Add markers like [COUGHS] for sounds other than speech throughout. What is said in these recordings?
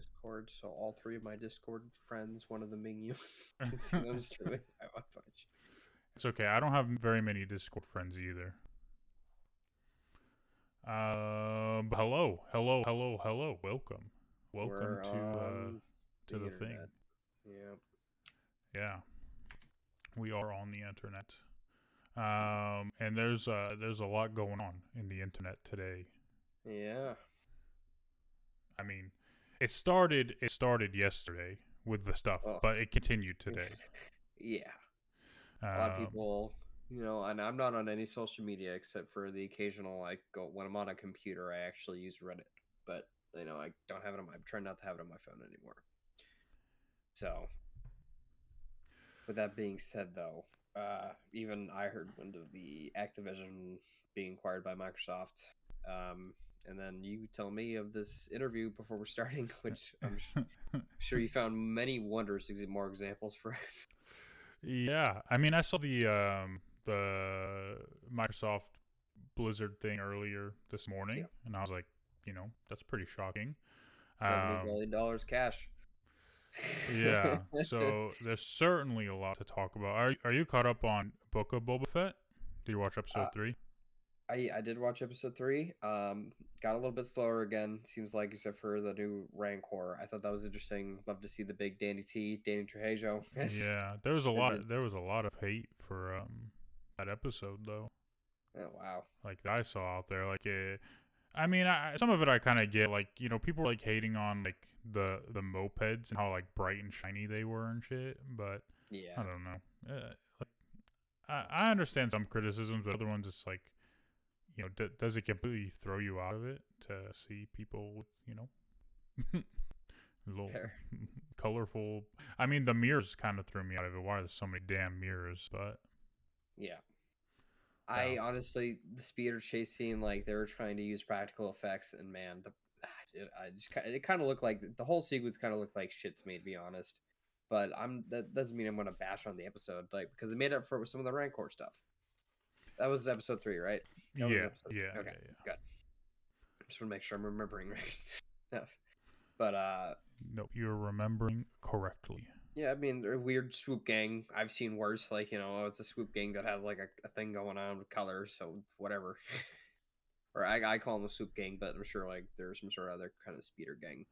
Discord, so all three of my Discord friends, one of them being you, can see them streaming my It's okay. I don't have very many Discord friends either. Um, hello, hello, hello, hello. Welcome, welcome We're to uh, to the, thing. Yeah. Yeah, we are on the internet. Um, and there's uh there's a lot going on in the internet today. Yeah. I mean, it started it started yesterday with the stuff, Oh. but it continued today. [LAUGHS] Yeah. A lot of Um, people, you know, and I'm not on any social media except for the occasional, like, go when I'm on a computer, I actually use Reddit. But, you know, I don't have it on my, I'm trying not to have it on my phone anymore. So, with that being said, though, uh, even I heard wind of the Activision being acquired by Microsoft. Um, and then you tell me of this interview before we're starting, [LAUGHS] which I'm [LAUGHS] sure you found many wonders, more examples for us. Yeah, I mean, I saw the um the Microsoft Blizzard thing earlier this morning, and I was like, you know, that's pretty shocking. Seventy Um, billion dollars cash. yeah, [LAUGHS] so there's certainly a lot to talk about. Are are you caught up on Book of Boba Fett? Did you watch episode Uh, three? I I did watch episode three. Um, got a little bit slower again. Seems like except for the new Rancor. I thought that was interesting. Love to see the big Danny T, Danny Trejo. [LAUGHS] Yeah, there was a lot. it- There was a lot of hate for um that episode though. Oh wow. like I saw out there. Like, eh, I mean, I, some of it I kind of get. Like, you know, people like hating on like the the mopeds and how like bright and shiny they were and shit. But yeah, I don't know. Uh, like, I I understand some criticisms, but other ones it's like, you know, d- does it completely throw you out of it to see people with you know, [LAUGHS] little Fair. colorful? I mean, the mirrors kind of threw me out of it. Why are there so many damn mirrors? But Yeah. I honestly, the speeder chase scene, like they were trying to use practical effects, and man, the [SIGHS] it, I just it kind of looked like the whole sequence kind of looked like shit to me, to be honest. But I'm that doesn't mean I'm gonna bash on the episode, like because it made up for some of the Rancor stuff. That was episode three, right? Yeah, episode- yeah, okay. yeah, yeah. Just want to make sure I'm remembering [LAUGHS] right stuff. But uh, No, you're remembering correctly. yeah, I mean, they're a weird swoop gang. I've seen worse. Like, you know, oh, it's a swoop gang that has like a, a thing going on with colors, so whatever. [LAUGHS] or I, I call them a swoop gang, but I'm sure like there's some sort of other kind of speeder gang.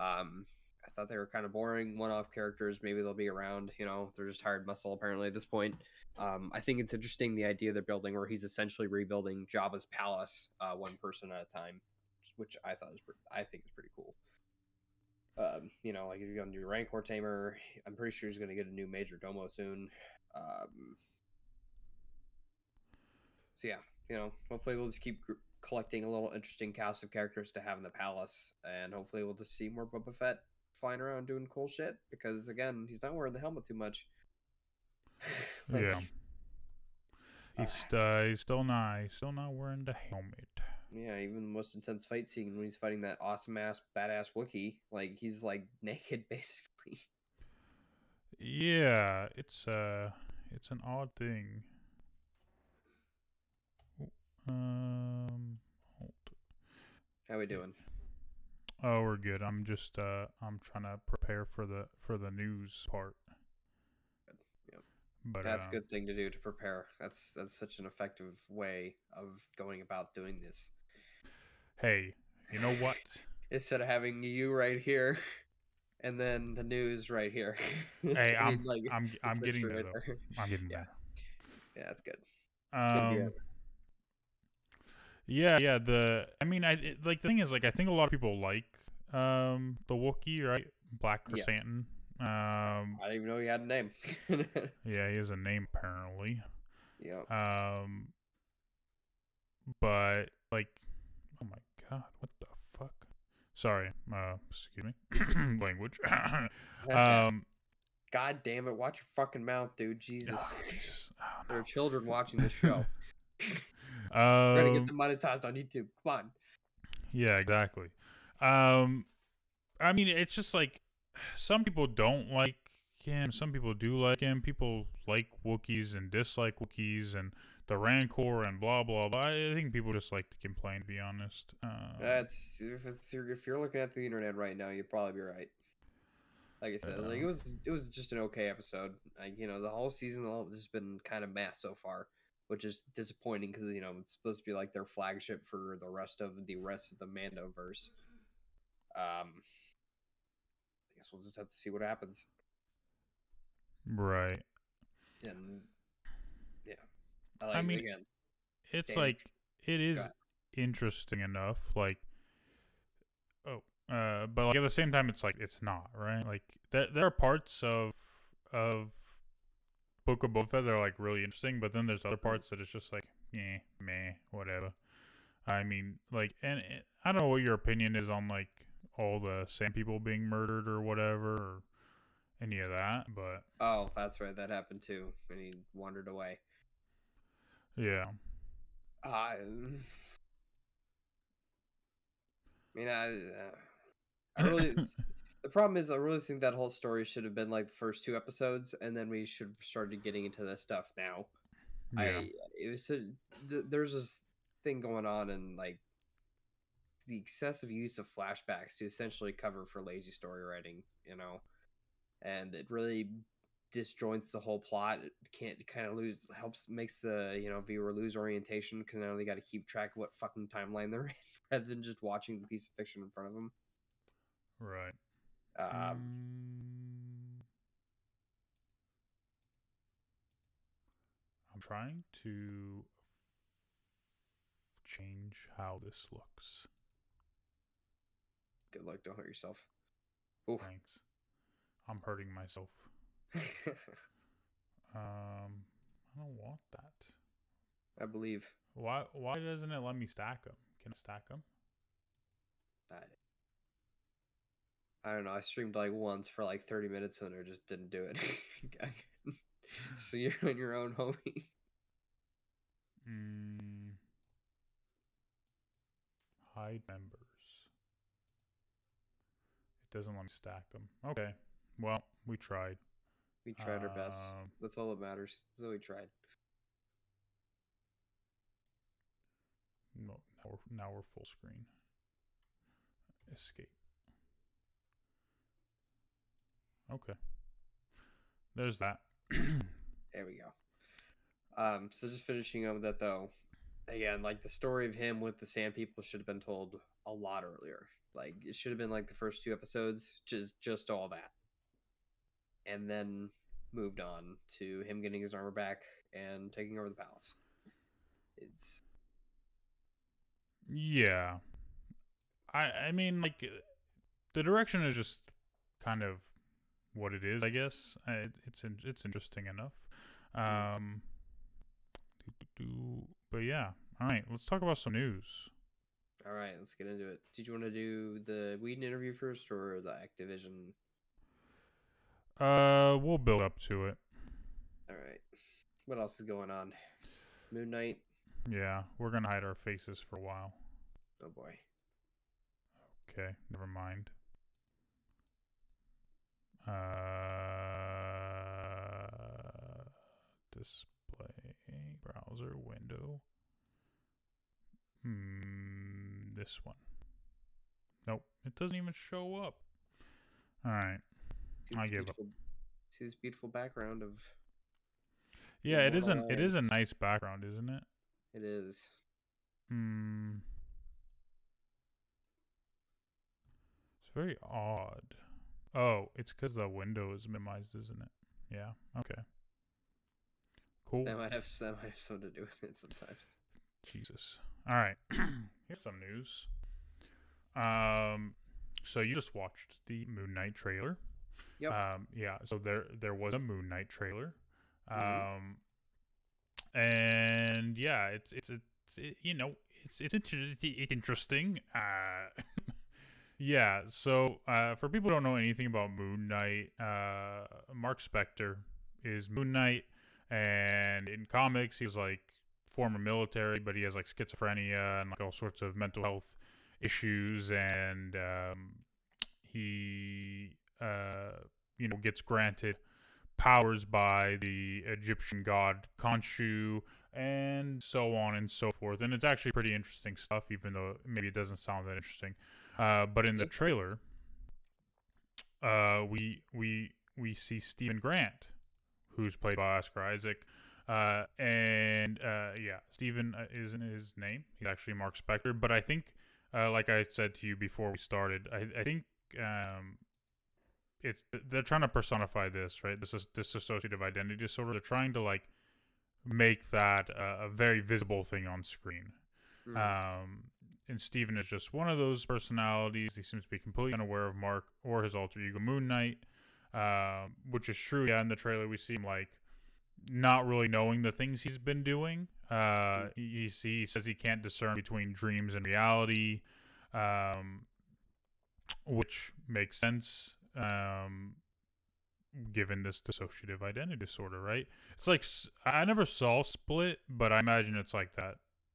Um, I thought they were kind of boring, one-off characters. Maybe they'll be around. You know, they're just hired muscle apparently at this point. Um, I think it's interesting the idea they're building where he's essentially rebuilding Jabba's palace, uh, one person at a time, which I thought was, pre- I think is pretty cool um, you know, like he's going to do Rancor Tamer. I'm pretty sure he's going to get a new Major Domo soon. Um, so yeah, you know, hopefully we'll just keep collecting a little interesting cast of characters to have in the palace, and hopefully we'll just see more Boba Fett flying around doing cool shit. Because again, he's not wearing the helmet too much. [LAUGHS] Like, yeah. He's, uh, he's still not he's still not wearing the helmet. Yeah, even the most intense fight scene when he's fighting that awesome ass badass Wookie, like he's like [LAUGHS] naked basically. Yeah, it's uh it's an odd thing. Um hold. How we doing? Oh, we're good. I'm just uh I'm trying to prepare for the for the news part. Yep. But That's uh, a good thing to do to prepare. That's that's such an effective way of going about doing this. Hey, you know what? [LAUGHS] Instead of having you right here [LAUGHS] and then the news right here. [LAUGHS] Hey, I'm like, I'm I'm getting there. I'm getting Yeah. there. Yeah, that's good. Good to be Um. Yeah, yeah. The I mean, I it, like the thing is like I think a lot of people like um the Wookiee, right? Black Yeah. Chrysanthemum. Um, I didn't even know he had a name. [LAUGHS] yeah, he has a name apparently. yeah. Um, but like, oh my god, what the fuck? Sorry, uh, excuse me, [COUGHS] language. [COUGHS] [LAUGHS] um, God damn it! Watch your fucking mouth, dude. Jesus. oh, Jesus. Oh, There are children watching this show. [LAUGHS] We're gonna get Um, demonetized on YouTube. Come on. Yeah, exactly. Um, I mean, it's just like some people don't like him. Some people do like him. People like Wookiees and dislike Wookiees, and the Rancor and blah blah blah. I think people just like to complain. To be honest, uh, That's if it's if you're looking at the internet right now, you'd probably be right. Like I said, like it was it was just an okay episode. Like you know, the whole season has just been kind of meh so far, which is disappointing because you know it's supposed to be like their flagship for the rest of the rest of the Mandoverse. Um, I guess we'll just have to see what happens. right. And yeah, I, like, I mean, again, It's like it is interesting enough. Like, oh, uh, but like at the same time, it's like it's not right. Like there there are parts of of Book of Boba Fett are like really interesting, but then there's other parts that it's just like, yeah, meh, whatever. I mean, like, and it, I don't know what your opinion is on like all the Sand people being murdered or whatever, or any of that, but oh, that's right, that happened too, and he wandered away. yeah, Uh, I mean, I, uh, I really. [LAUGHS] the problem is, I really think that whole story should have been like the first two episodes, and then we should have started getting into this stuff now. yeah, I it was so, th- there's this thing going on, and like the excessive use of flashbacks to essentially cover for lazy story writing, you know, and it really disjoints the whole plot. It can't kind of lose helps makes the you know viewer lose orientation because now they got to keep track of what fucking timeline they're in [LAUGHS] rather than just watching the piece of fiction in front of them. right. Um. I'm trying to change how this looks. good luck, don't hurt yourself. Thanks. I'm hurting myself. [LAUGHS] Um, I don't want that. I believe. Why? Why doesn't it let me stack them? Can I stack them? I, I don't know. I streamed like once for like 30 minutes and it just didn't do it. [LAUGHS] so you're on your own, homie. Mm. Hide members. It doesn't let me stack them. Okay. Well, we tried. We tried our best. Um, That's all that matters. So we tried. No, now we're, now we're full screen. Escape. Okay. There's that. There we go. Um, so just finishing up with that though, again, like the story of him with the Sand People should have been told a lot earlier. Like it should have been like the first two episodes, just just all that, and then moved on to him getting his armor back and taking over the palace. It's Yeah. I I mean like the direction is just kind of what it is, I guess. It- it's in, it's interesting enough. Um do, do. but yeah. All right, let's talk about some news. all right. Let's get into it. Did you want to do the Whedon interview first or the Activision? Uh we'll build up to it. All right. What else is going on? Moon Knight. Yeah, we're going to hide our faces for a while. Oh boy. Okay, never mind. Uh, display browser window. Hmm, this one. Nope, it doesn't even show up. All right. See I give up. See this beautiful background of Yeah, it is an it is a nice background, isn't it? it is. Hmm. It's very odd. Oh, it's because the window is minimized, isn't it? Yeah. Okay. Cool. That might have that might have something to do with it sometimes. Jesus. All right. [CLEARS THROAT] Here's some news. Um, so you just watched the Moon Knight trailer. Yep. Um, yeah. So there there was a Moon Knight trailer. Mhm. Um, and yeah, it's it's it's it, you know it's it's inter- it's interesting. Uh, yeah. So uh, for people who don't know anything about Moon Knight, uh, Mark Spector is Moon Knight, and in comics he's like former military, but he has like schizophrenia and like all sorts of mental health issues, and um, he uh, you know gets granted powers by the Egyptian god Khonshu, and so on and so forth. And it's actually pretty interesting stuff, even though maybe it doesn't sound that interesting. Uh, but in the trailer, uh, we we we see Stephen Grant, who's played by Oscar Isaac. Uh, and uh, yeah, Stephen uh, isn't his name. He's actually Mark Spector. But I think, uh, like I said to you before we started, I, I think um, it's they're trying to personify this, right? This is dissociative identity disorder. They're trying to like make that a very visible thing on screen. Mm. Um, and Stephen is just one of those personalities. He seems to be completely unaware of Mark or his alter ego Moon Knight, uh, which is true. Yeah, in the trailer we see him like not really knowing the things he's been doing. Uh, he, he says he can't discern between dreams and reality, um, which makes sense um, given this dissociative identity disorder, right? It's like I never saw Split, but I imagine it's like that.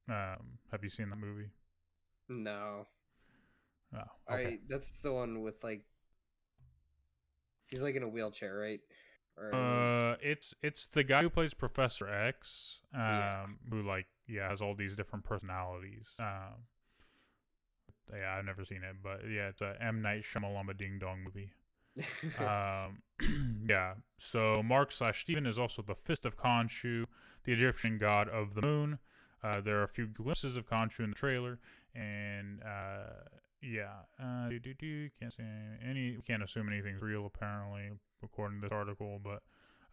Um, have you seen that movie? No. Oh, okay. I that's the one with like he's like in a wheelchair, right? Or, uh, it's it's the guy who plays Professor X, um, yeah. who like yeah has all these different personalities. Um, yeah, I've never seen it, but yeah, it's a M Night Shyamalan Ding Dong movie. [LAUGHS] um, [CLEARS THROAT] yeah. So Mark slash Stephen is also the Fist of Khonshu, the Egyptian god of the moon. Uh, there are a few glimpses of Khonshu in the trailer, and uh, yeah, uh, do, do, do, can't say any. Can't assume anything's real apparently, according to this article. But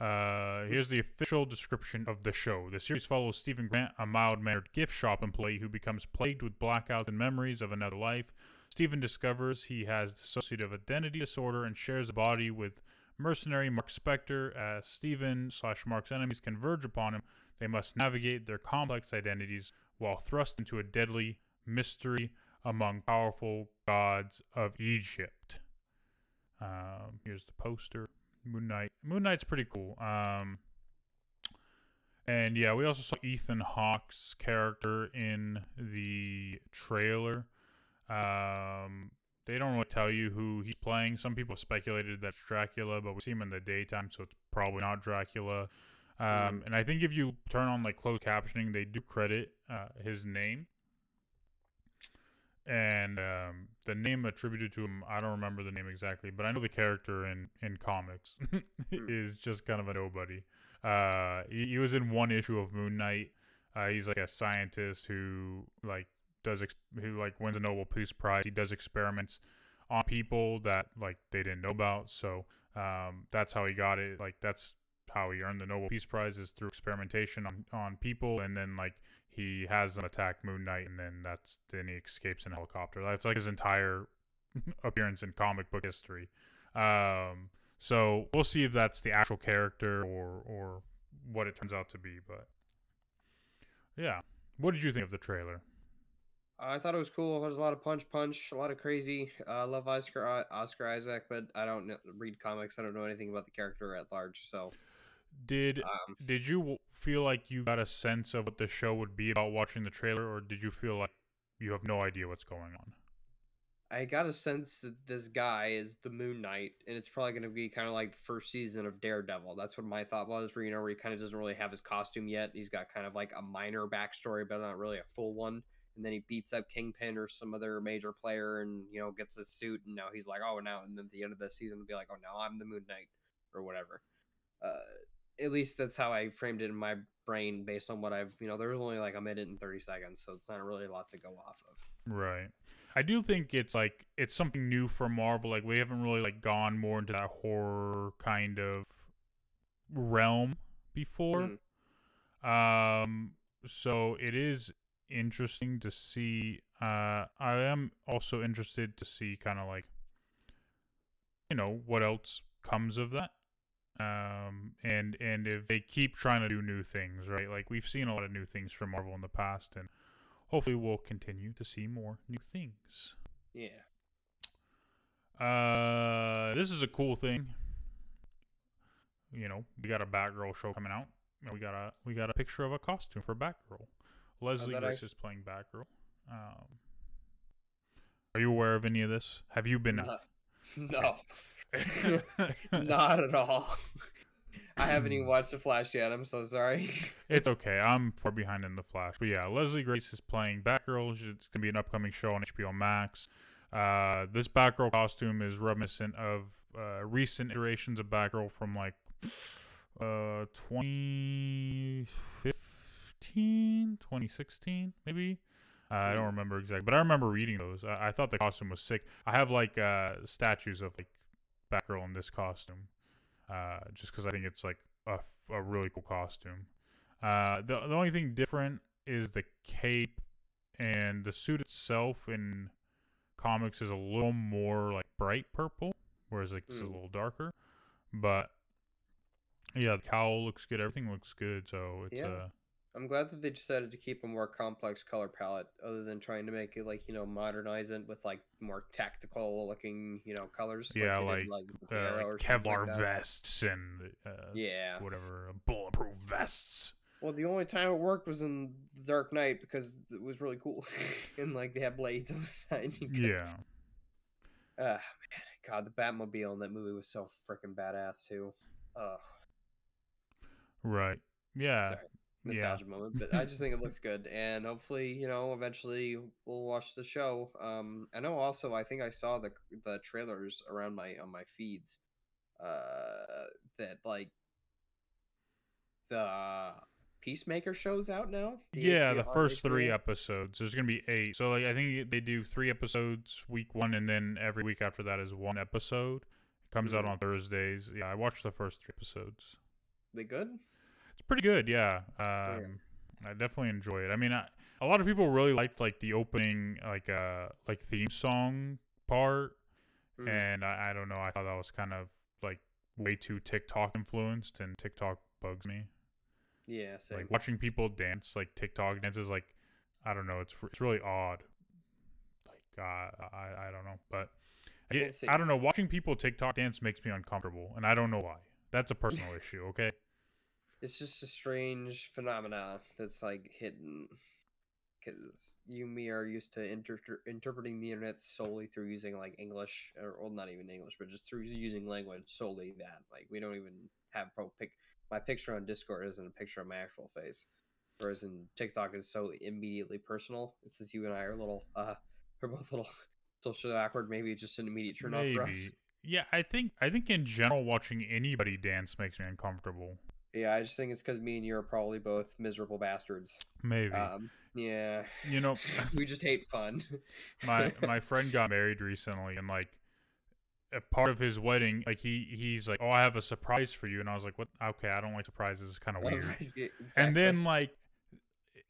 uh, here's the official description of the show. The series follows Stephen Grant, a mild-mannered gift shop employee who becomes plagued with blackouts and memories of another life. Stephen discovers he has dissociative identity disorder and shares a body with mercenary Mark Spector. As Stephen slash Mark's enemies converge upon him, they must navigate their complex identities while thrust into a deadly mystery among powerful gods of Egypt. Um, here's the poster. Moon Knight. Moon Knight's pretty cool. Um, and yeah, we also saw Ethan Hawke's character in the trailer. Um, they don't really tell you who he's playing. Some people speculated that's Dracula, but we see him in the daytime, so it's probably not Dracula. Um, mm. And I think if you turn on like closed captioning, they do credit uh, his name and um, the name attributed to him i don't remember the name exactly but i know the character in in comics [LAUGHS] hmm. is just kind of a nobody. Uh, he, he, was in one issue of moon knight. Uh, he's like a scientist who like does ex- who like wins a nobel peace prize. He does experiments on people that like they didn't know about. So um, that's how he got it. Like that's how he earned the nobel peace prize is through experimentation on on people. And then like he has them attack Moon Knight, and then that's then he escapes in a helicopter. That's like his entire [LAUGHS] appearance in comic book history. Um, so we'll see if that's the actual character or or what it turns out to be. But yeah, what did you think of the trailer? I thought it was cool. There's a lot of punch, punch, a lot of crazy. I uh, love Oscar Oscar Isaac, but I don't read comics. I don't know anything about the character at large. So did um, did you feel like you got a sense of what the show would be about watching the trailer, or did you feel like you have no idea what's going on? I got a sense that this guy is the Moon Knight, and it's probably going to be kind of like the first season of Daredevil. That's what my thought was. Where you know, where he kind of doesn't really have his costume yet. He's got kind of like a minor backstory, but not really a full one. And then he beats up Kingpin or some other major player, and you know, gets a suit, and now he's like, oh, now. And then at the end of the season, will be like, oh, now I'm the Moon Knight or whatever. Uh, at least that's how I framed it in my brain based on what I've, you know, there was only like a minute and 30 seconds, so it's not really a lot to go off of. Right. I do think it's like it's something new for Marvel. Like we haven't really like gone more into that horror kind of realm before. Mm. Um so it is interesting to see uh I am also interested to see kind of like you know what else comes of that um, and and if they keep trying to do new things, right? Like we've seen a lot of new things from Marvel in the past, and hopefully we'll continue to see more new things. Yeah. Uh, this is a cool thing. You know, we got a Batgirl show coming out. We got a we got a picture of a costume for Batgirl. Leslie Grace I... is playing Batgirl. Um, are you aware of any of this? Have you been? No. [LAUGHS] no. [LAUGHS] Not at all. I haven't even watched the Flash yet. I'm so sorry. [LAUGHS] It's okay. I'm far behind in the Flash, but yeah, Leslie Grace is playing Batgirl. It's gonna be an upcoming show on HBO Max. Uh, this Batgirl costume is reminiscent of uh, recent iterations of Batgirl from like uh 2015, 2016, maybe. Uh, I don't remember exactly, but I remember reading those. I, I thought the costume was sick. I have like uh, statues of like Batgirl in this costume, uh, just because I think it's like a, a really cool costume. Uh, the the only thing different is the cape and the suit itself in comics is a little more like bright purple, whereas like this is a Mm. little darker. But yeah, the cowl looks good. Everything looks good. So it's Yeah. Uh I'm glad that they decided to keep a more complex color palette, other than trying to make it like you know modernize it with like more tactical looking you know colors. Yeah, did, like, uh, like Kevlar like vests and uh, Yeah. whatever bulletproof vests. Well, the only time it worked was in The Dark Knight because it was really cool, [LAUGHS] and like they had blades on the [LAUGHS] side. Yeah. Ah, man, God, the Batmobile in that movie was so freaking badass too. Ugh, Right. Yeah. sorry, nostalgia moment, but I just think it [LAUGHS] looks good, and hopefully, you know, eventually we'll watch the show. Um, I know also, I think I saw the the trailers around my on my feeds, uh, that like the Peacemaker show's out now. Yeah, the HBO first three episodes. There's gonna be eight. So like I think they do three episodes week one, and then every week after that is one episode. It comes out Mhm. on Thursdays. Yeah, I watched the first three episodes. They good? Pretty good. Yeah. Um, I definitely enjoy it. I mean, I, a lot of people really liked like the opening, like uh, like theme song part, Mm. and I, I don't know. I thought that was kind of like way too TikTok influenced, and TikTok bugs me. Yeah, same. Like watching people dance, like TikTok dances, like I don't know, it's it's really odd. Like uh, I I don't know, but I can it- see. I don't know. Watching people TikTok dance makes me uncomfortable, and I don't know why. That's a personal [LAUGHS] issue. Okay. It's just a strange phenomena that's like hidden because you and me are used to inter- interpreting the internet solely through using like english or well not even english but just through using language solely that like we don't even have pro pic my picture on discord isn't a picture of my actual face whereas in tiktok is so immediately personal. It's just you and i are a little uh [LAUGHS] we're both a little [LAUGHS] socially awkward. Maybe it's just an immediate turn off for us. Yeah, I think I think in general watching anybody dance makes me uncomfortable. Yeah i just think it's because me and you are probably both miserable bastards. Maybe. um yeah. You know, [LAUGHS] we just hate fun. [LAUGHS] my [LAUGHS] my friend got married recently and like a part of his wedding like he he's like oh i have a surprise for you. And i was like what? Okay i don't like surprises. It's kind of weird and then like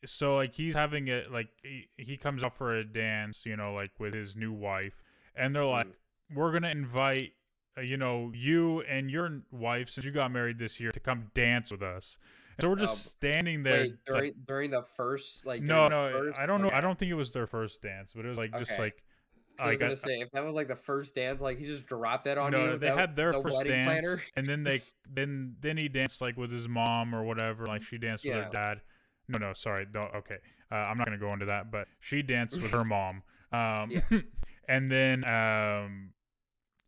so like he's having it like he, he comes up for a dance you know like with his new wife. And they're like Mm. we're gonna invite uh, you know you and your wife since you got married this year to come dance with us and so we're just Oh, standing there Wait, like, during during the first like no no first- i don't know i don't think it was their first dance but it was like just Okay. like So I was gonna I- say if that was like the first dance, like he just dropped that on you. no, they had their the first dance, planner? and then they [LAUGHS] then then he danced like with his mom or whatever. Like she danced with her dad. No, no, sorry, no, okay. Uh, I'm not gonna go into that, but she danced with her [LAUGHS] mom. Um, Yeah. [LAUGHS] and then um,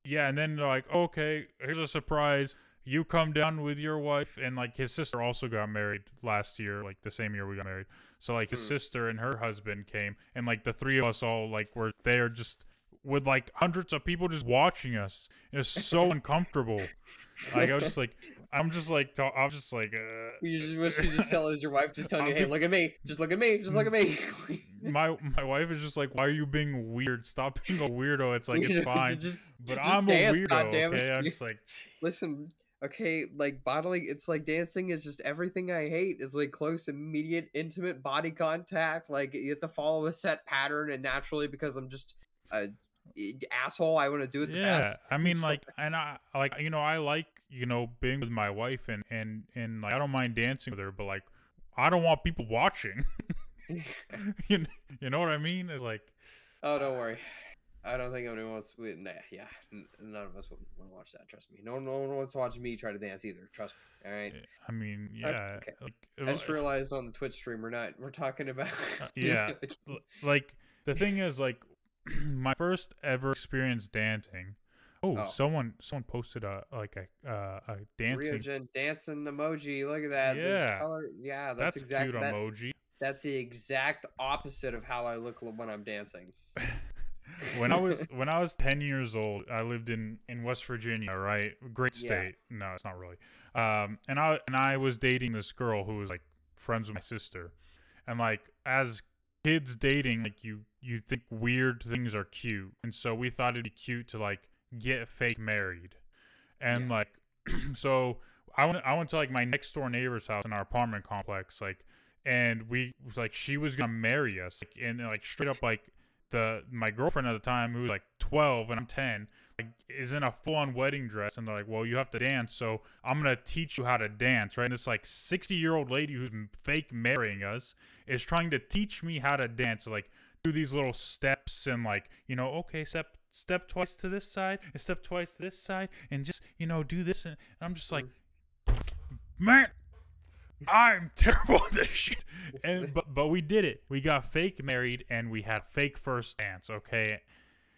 yeah, and then they're like, okay, here's a surprise. You come down with your wife, and like his sister also got married last year, like the same year we got married. So like his Hmm. sister and her husband came, and like the three of us all like were there just with like hundreds of people just watching us. It was so [LAUGHS] uncomfortable. Like I was just like, I'm just like, ta- I was just like, uh, You just wish you just tell it was your wife just telling you, I'm hey, look at me, just look at me, just look at me. [LAUGHS] [LAUGHS] my my wife is just like, why are you being weird? Stop being a weirdo. It's like it's [LAUGHS] fine, just- but I'm dance, a weirdo. Okay, I'm just [LAUGHS] like, Listen, okay, like bodily, it's like dancing is just everything I hate. It's like close, immediate, intimate body contact. Like you have to follow a set pattern, and naturally, because I'm just a i- asshole, I want to do it the yeah. best. I mean, like, and I like, you know, I like, you know, being with my wife and and and like, I don't mind dancing with her, but like, I don't want people watching. [LAUGHS] [LAUGHS] you, you know what I mean? It's like, oh, don't worry. I don't think anyone wants. we- Nah, yeah, none of us would want to watch that. Trust me. No, one- no one wants to watch me try to dance either. Trust me. All right. I mean, yeah, okay. like, I just realized on the Twitch stream we're not. We're talking about. Uh, [LAUGHS] yeah. Like the thing is like [CLEARS THROAT] my first ever experience dancing Oh, Oh. someone someone posted a like a uh, a dancing. Dancing emoji. Look at that. Yeah. color. Yeah, that's, That's, exact. cute that- emoji. That's the exact opposite of how I look when I'm dancing. [LAUGHS] when I was [LAUGHS] when I was ten years old, I lived in in West Virginia, right? Great Yeah. state. No, it's not really. Um, and I and I was dating this girl who was like friends with my sister, and like as kids dating, like you you think weird things are cute, and so we thought it'd be cute to like get fake married, and Yeah. like [CLEARS THROAT] so I went I went to like my next door neighbor's house in our apartment complex, like, and we was like she was gonna marry us, like, and like straight up like the my girlfriend at the time who was like 12 and I'm 10 like is in a full-on wedding dress and they're like well you have to dance so I'm gonna teach you how to dance right? And this like 60 year old lady who's fake marrying us is trying to teach me how to dance like do these little steps and like you know okay step step twice to this side and step twice to this side and just you know do this and I'm just like man I'm terrible at this shit and [LAUGHS] but but we did it. We got fake married and we had fake first dance, okay?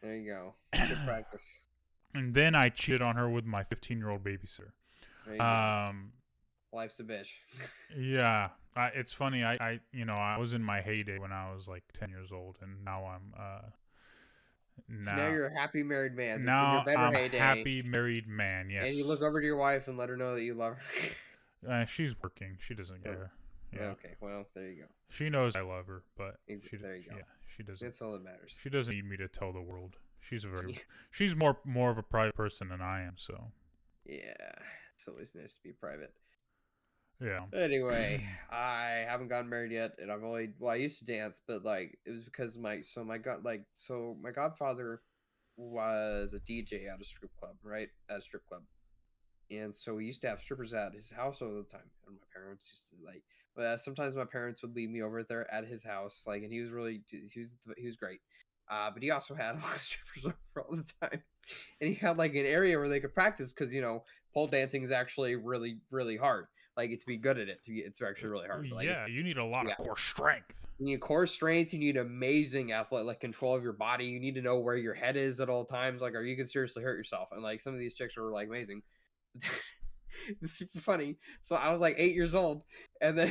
There you go. Good practice. [CLEARS THROAT] And then I cheated on her with my 15-year-old babysitter. There you go. Um Life's a bitch. [LAUGHS] yeah, I, it's funny. I, I you know, I was in my heyday when I was like 10 years old and now I'm uh now, now you're a happy married man. This is now your better I'm a heyday. happy married man. Yes. And you look over to your wife and let her know that you love her. [LAUGHS] uh, she's working. She doesn't Oh, care. Yeah. Okay, well, there you go. She knows I love her, but Ex- she there you she- go. yeah, she doesn't That's all that matters. She doesn't need me to tell the world. She's a very [LAUGHS] she's more more of a private person than I am, so Yeah, it's always nice to be private. yeah. Anyway, [CLEARS THROAT] I haven't gotten married yet, and I've only well, I used to dance, but like it was because my so my god like so my godfather was a DJ at a strip club, right? At a strip club, and so we used to have strippers at his house all the time, and my parents used to like. But uh, sometimes my parents would leave me over there at his house, like, and he was really he was he was great. Uh, but he also had a lot of [LAUGHS] strippers over all the time, and he had like an area where they could practice because you know pole dancing is actually really really hard. Like to be good at it, to be, it's actually really hard. Like, yeah, you need a lot yeah. of core strength. you need core strength. You need amazing athletic like control of your body. You need to know where your head is at all times. Like, or you can seriously hurt yourself. And like some of these chicks were like amazing. [LAUGHS] it's super funny. So I was like eight years old, and then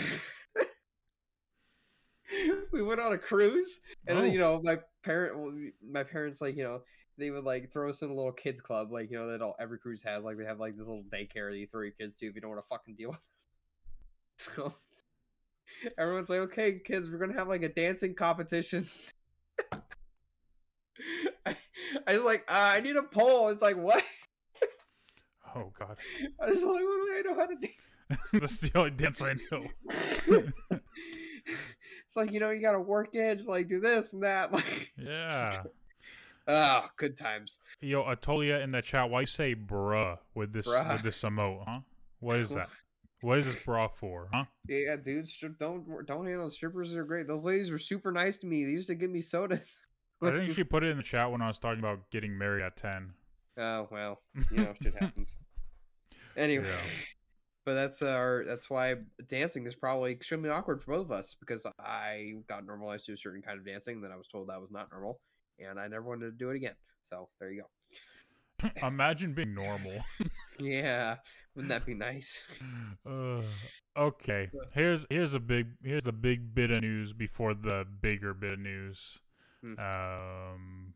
[LAUGHS] we went on a cruise, and then Oh. you know my parent, well, my parents like you know they would like throw us in a little kids club, like you know that all every cruise has. Like they have like this little daycare that you throw your kids to if you don't want to fucking deal with. It. [LAUGHS] So everyone's like, "Okay, kids, we're gonna have like a dancing competition." I, I was like, uh, "I need a pole." It's like, "What?" Oh god. I was like, "What do I know how to do?" [LAUGHS] That's the only dance I know. [LAUGHS] it's like you know you gotta work it, like do this and that. [LAUGHS] Like, Yeah. oh, good times. Yo, Atolia in the chat, why you say bruh with this Bruh. with this emote, huh? What is that? What is this bra for, huh? Yeah, dude, don't don't handle strippers They're great. Those ladies were super nice to me. They used to give me sodas. I think she put it in the chat when I was talking about getting married at ten. Oh well, [LAUGHS] you know, shit happens. Anyway, Yeah. but that's our that's why dancing is probably extremely awkward for both of us because I got normalized to a certain kind of dancing that I was told that was not normal, and I never wanted to do it again. So there you go. [LAUGHS] Imagine being normal. [LAUGHS] Yeah, wouldn't that be nice? Uh, okay. Here's here's a big here's the big bit of news before the bigger bit of news. Hmm. Um,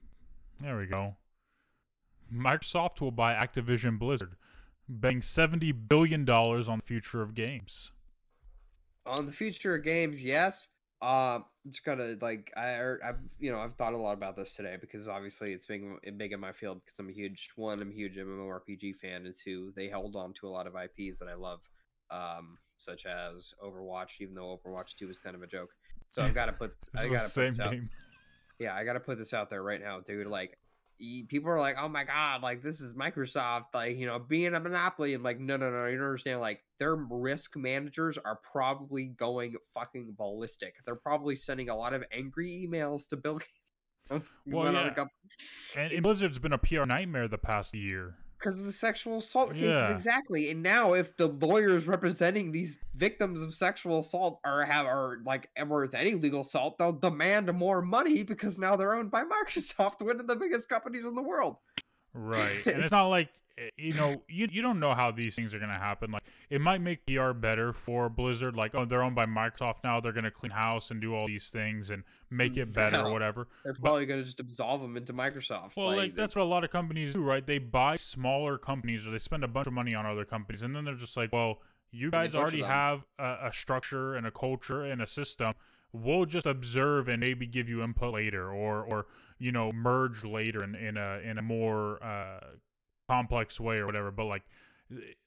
there we go. Microsoft will buy Activision Blizzard, betting seventy billion dollars on the future of games. On the future of games, yes. Um, just gotta like I, I've you know I've thought a lot about this today because obviously it's big big in my field because I'm a huge one I'm a huge MMORPG fan and two they held on to a lot of IPs that I love, um, such as Overwatch even though Overwatch Two is kind of a joke. So I've got to put [LAUGHS] This I got to same put this out. game. Yeah, I got to put this out there right now, dude. Like, people are like, "Oh my god, like this is Microsoft, like you know, being a monopoly." I'm like, no, no, no, you don't understand. Like, their risk managers are probably going fucking ballistic. They're probably sending a lot of angry emails to Bill Gates. [LAUGHS] Well, yeah. And, and Blizzard's been a PR nightmare the past year. Because of the sexual assault cases Yeah. exactly and now if the lawyers representing these victims of sexual assault are have are like worth any legal assault they'll demand more money because now they're owned by [LAUGHS] microsoft one of the biggest companies in the world Right. [LAUGHS] and it's not like eh, you know, you you don't know how these things are gonna happen. Like it might make PR better for Blizzard, like, oh, they're owned by Microsoft now, they're gonna clean house and do all these things and make it better or No. whatever. They're probably gonna just absolve them into Microsoft. Well, like, that's what a lot of companies do, right? They buy smaller companies or they spend a bunch of money on other companies, and then they're just like, well, you guys already have a, a structure and a culture and a system. We'll just observe and maybe give you input later, or or you know merge later in, in a in a more uh, complex way or whatever. But like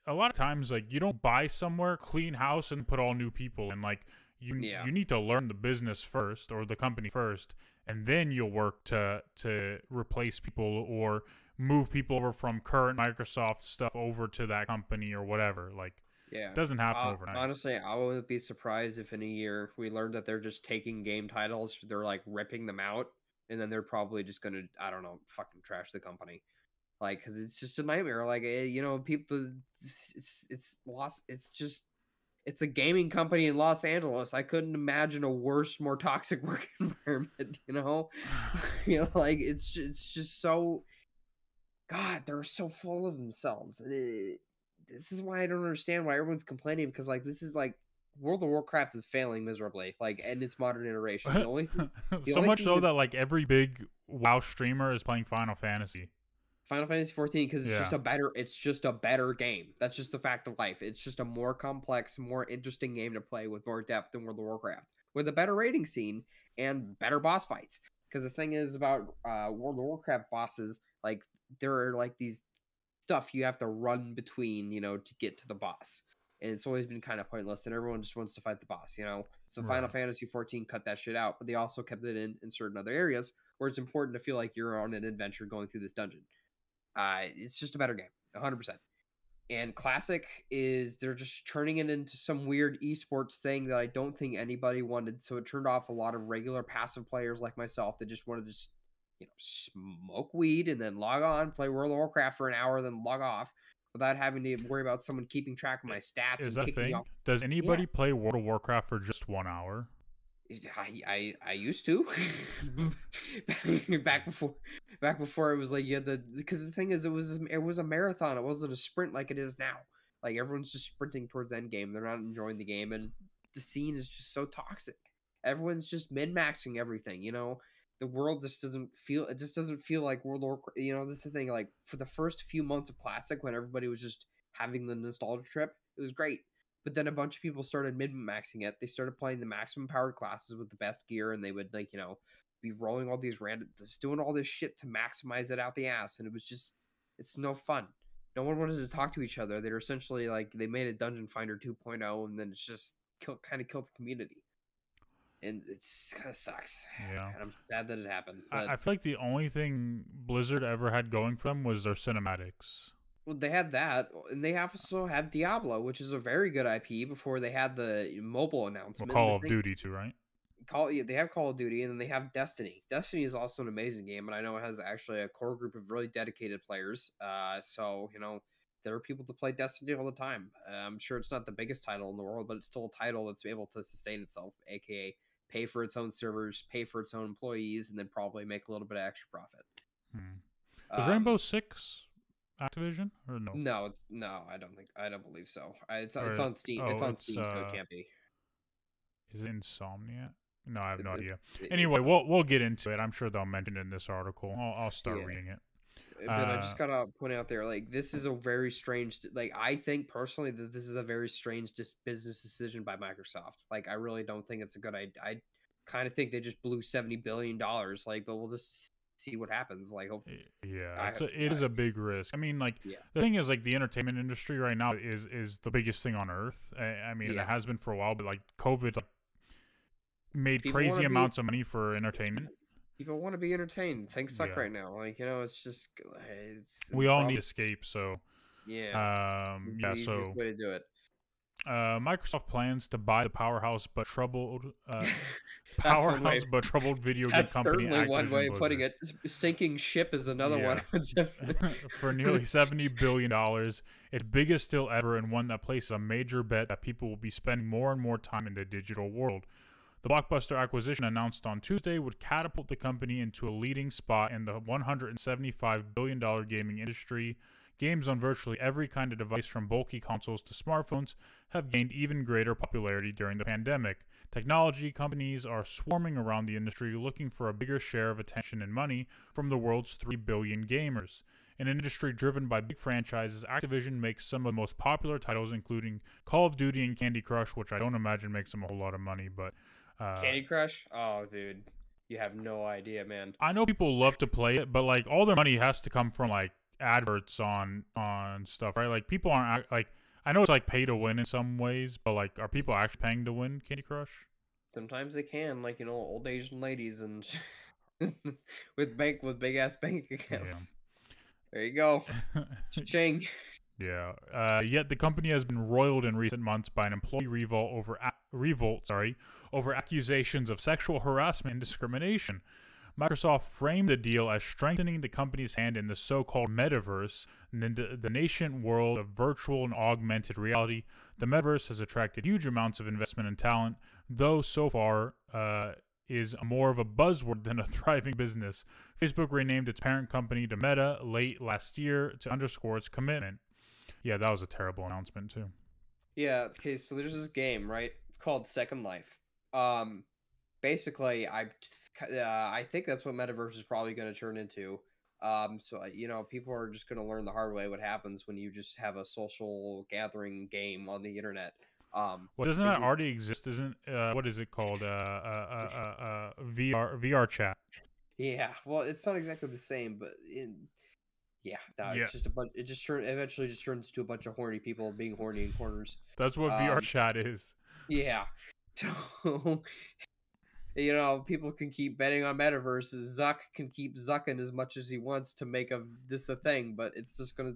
a lot of times, like you don't buy somewhere, clean house, and put all new people in. Like you Yeah. you need to learn the business first or the company first, and then you'll work to to replace people or move people over from current Microsoft stuff over to that company or whatever. Like yeah. it doesn't happen Uh, overnight. honestly, I wouldn't be surprised if in a year we learned that they're just taking game titles, they're like ripping them out, and then they're probably just gonna, I don't know, fucking trash the company, like, cause it's just a nightmare. Like, eh, you know, people, it's it's lost. It's just, it's a gaming company in Los Angeles. I couldn't imagine a worse, more toxic [LAUGHS] work environment. You know, [LAUGHS] you know, like it's ju- it's just so. God, they're so full of themselves. and it- this is why I don't understand why everyone's complaining because like this is like World of Warcraft is failing miserably, like in its modern iteration. The only thing, [LAUGHS] so only much so that- like every big WoW streamer is playing Final Fantasy. Final Fantasy 14 because it's just a better it's just a better game. That's just the fact of life. It's just a more complex, more interesting game to play with more depth than World of Warcraft, with a better rating scene and better boss fights. Because the thing is about uh, World of Warcraft bosses, like there are like these stuff you have to run between, you know, to get to the boss. And it's always been kind of pointless, and everyone just wants to fight the boss, you know. So Final Fantasy 14 cut that shit out, but they also kept it in in certain other areas where it's important to feel like you're on an adventure going through this dungeon. Uh, it's just a better game, 100%. And Classic is they're just turning it into some weird esports thing that I don't think anybody wanted. So it turned off a lot of regular passive players like myself that just wanted to just, you know, smoke weed and then log on, play World of Warcraft for an hour, then log off without having to worry about someone keeping track of my stats Is and that a kicking me thing? off. Does anybody play World of Warcraft for just one hour? I, I I used to. [LAUGHS] Back before back before it was like you had to because the thing is it was it was a marathon. It wasn't a sprint like it is now. Like everyone's just sprinting towards the end game. They're not enjoying the game and the scene is just so toxic. Everyone's just min maxing everything you know the world just doesn't feel it just doesn't feel like World Warcraft you know this is the thing like for the first few months of classic when everybody was just having the nostalgia trip it was great but then a bunch of people started min maxing it. They started playing the maximum powered classes with the best gear, and they would like you know be rolling all these random, just doing all this shit to maximize it out the ass, and it was just it's no fun. No one wanted to talk to each other. They're essentially like they made a Dungeon Finder 2.0, and then it's just kind of killed the community, and it's kind of sucks. [SIGHS] Yeah. and I'm sad that it happened. I, I feel like the only thing Blizzard ever had going for them was their cinematics. Well, they had that, and they also have Diablo, which is a very good IP. Before they had the mobile Well, announcement, Call of thing- Duty too, right? Call yeah, they have Call of Duty, and then they have Destiny. Destiny is also an amazing game, and I know it has actually a core group of really dedicated players. Uh, so you know there are people that play Destiny all the time. Uh, I'm sure it's not the biggest title in the world, but it's still a title that's able to sustain itself, aka pay for its own servers, pay for its own employees, and then probably make a little bit of extra profit. Hmm. Is Um, Rainbow Six Activision or no? No, no, I don't think I don't believe so. It's Or- it's on Steam. it's oh, on it's, Steam, so uh, it can't be. Is it Insomnia? No, I have no idea. Anyway, we'll we'll get into it. I'm sure they'll mention it in this article. I'll, I'll start Yeah. reading it. But I just uh, gotta point out there, like this is a very strange. Like I think personally that this is a very strange just business decision by Microsoft. Like I really don't think it's a good idea. I kind of think they just blew seventy billion dollars. Like, but we'll just see what happens. Like, hope Y- Yeah, I it's a, have- it is I- a big risk. I mean, like Yeah. the thing is, like the entertainment industry right now is is the biggest thing on earth. I, I mean, Yeah. it has been for a while, but like COVID like, made People crazy wanna be- amounts of money for entertainment. People want to be entertained. Things suck Yeah. right now. Like you know, it's just it's We all need escape, so yeah. um, yeah. So way to do it. uh, Microsoft plans to buy the powerhouse but troubled uh, [LAUGHS] powerhouse but troubled video [LAUGHS] game company. That's one way of putting it. Sinking ship is another one. Yeah. [LAUGHS] Say. for nearly seventy billion dollars, its biggest deal ever, and one that places a major bet that people will be spending more and more time in the digital world. The Blockbuster acquisition announced on Tuesday would catapult the company into a leading spot in the $175 billion gaming industry. Games on virtually every kind of device, from bulky consoles to smartphones, have gained even greater popularity during the pandemic. Technology companies are swarming around the industry looking for a bigger share of attention and money from the world's 3 billion gamers. In an industry driven by big franchises, Activision makes some of the most popular titles, including Call of Duty and Candy Crush, which I don't imagine makes them a whole lot of money, but. Uh, Candy Crush? Oh, dude. You have no idea, man. I know people love to play it, but like all their money has to come from like adverts on on stuff, right? Like people aren't like I know it's like pay to win in some ways, but like are people actually paying to win Candy Crush? Sometimes they can, like you know, old Asian ladies and [LAUGHS] with bank with big ass bank [LAUGHS] accounts. There you go. Ching. [LAUGHS] Yeah. Uh, yet the company has been roiled in recent months by an employee revolt over revolt, sorry, over accusations of sexual harassment and discrimination. Microsoft framed the deal as strengthening the company's hand in the so-called metaverse, the, the nascent world of virtual and augmented reality. The metaverse has attracted huge amounts of investment and talent, though so far uh, is more of a buzzword than a [LAUGHS] thriving business. Facebook renamed its parent company to Meta late last year to underscore its commitment. Yeah, that was a terrible announcement too. Yeah. Okay. So there's this game, right? It's called Second Life. Um, basically, I, uh, I think that's what Metaverse is probably going to turn into. Um, so you know, people are just going to learn the hard way what happens when you just have a social gathering game on the internet. Um, well, doesn't that already exist? Isn't uh, what is it called? Uh, uh, uh, uh, VR VR chat. Yeah, well, it's not exactly the same, but in, yeah, no, Yeah. it's just a bunch. It just turn eventually just turns to a bunch of horny people being horny in corners. That's what VR Um, chat is. Yeah, [LAUGHS] so you know, people can keep betting on metaverses. Zuck can keep zucking as much as he wants to make of this a thing, but it's just gonna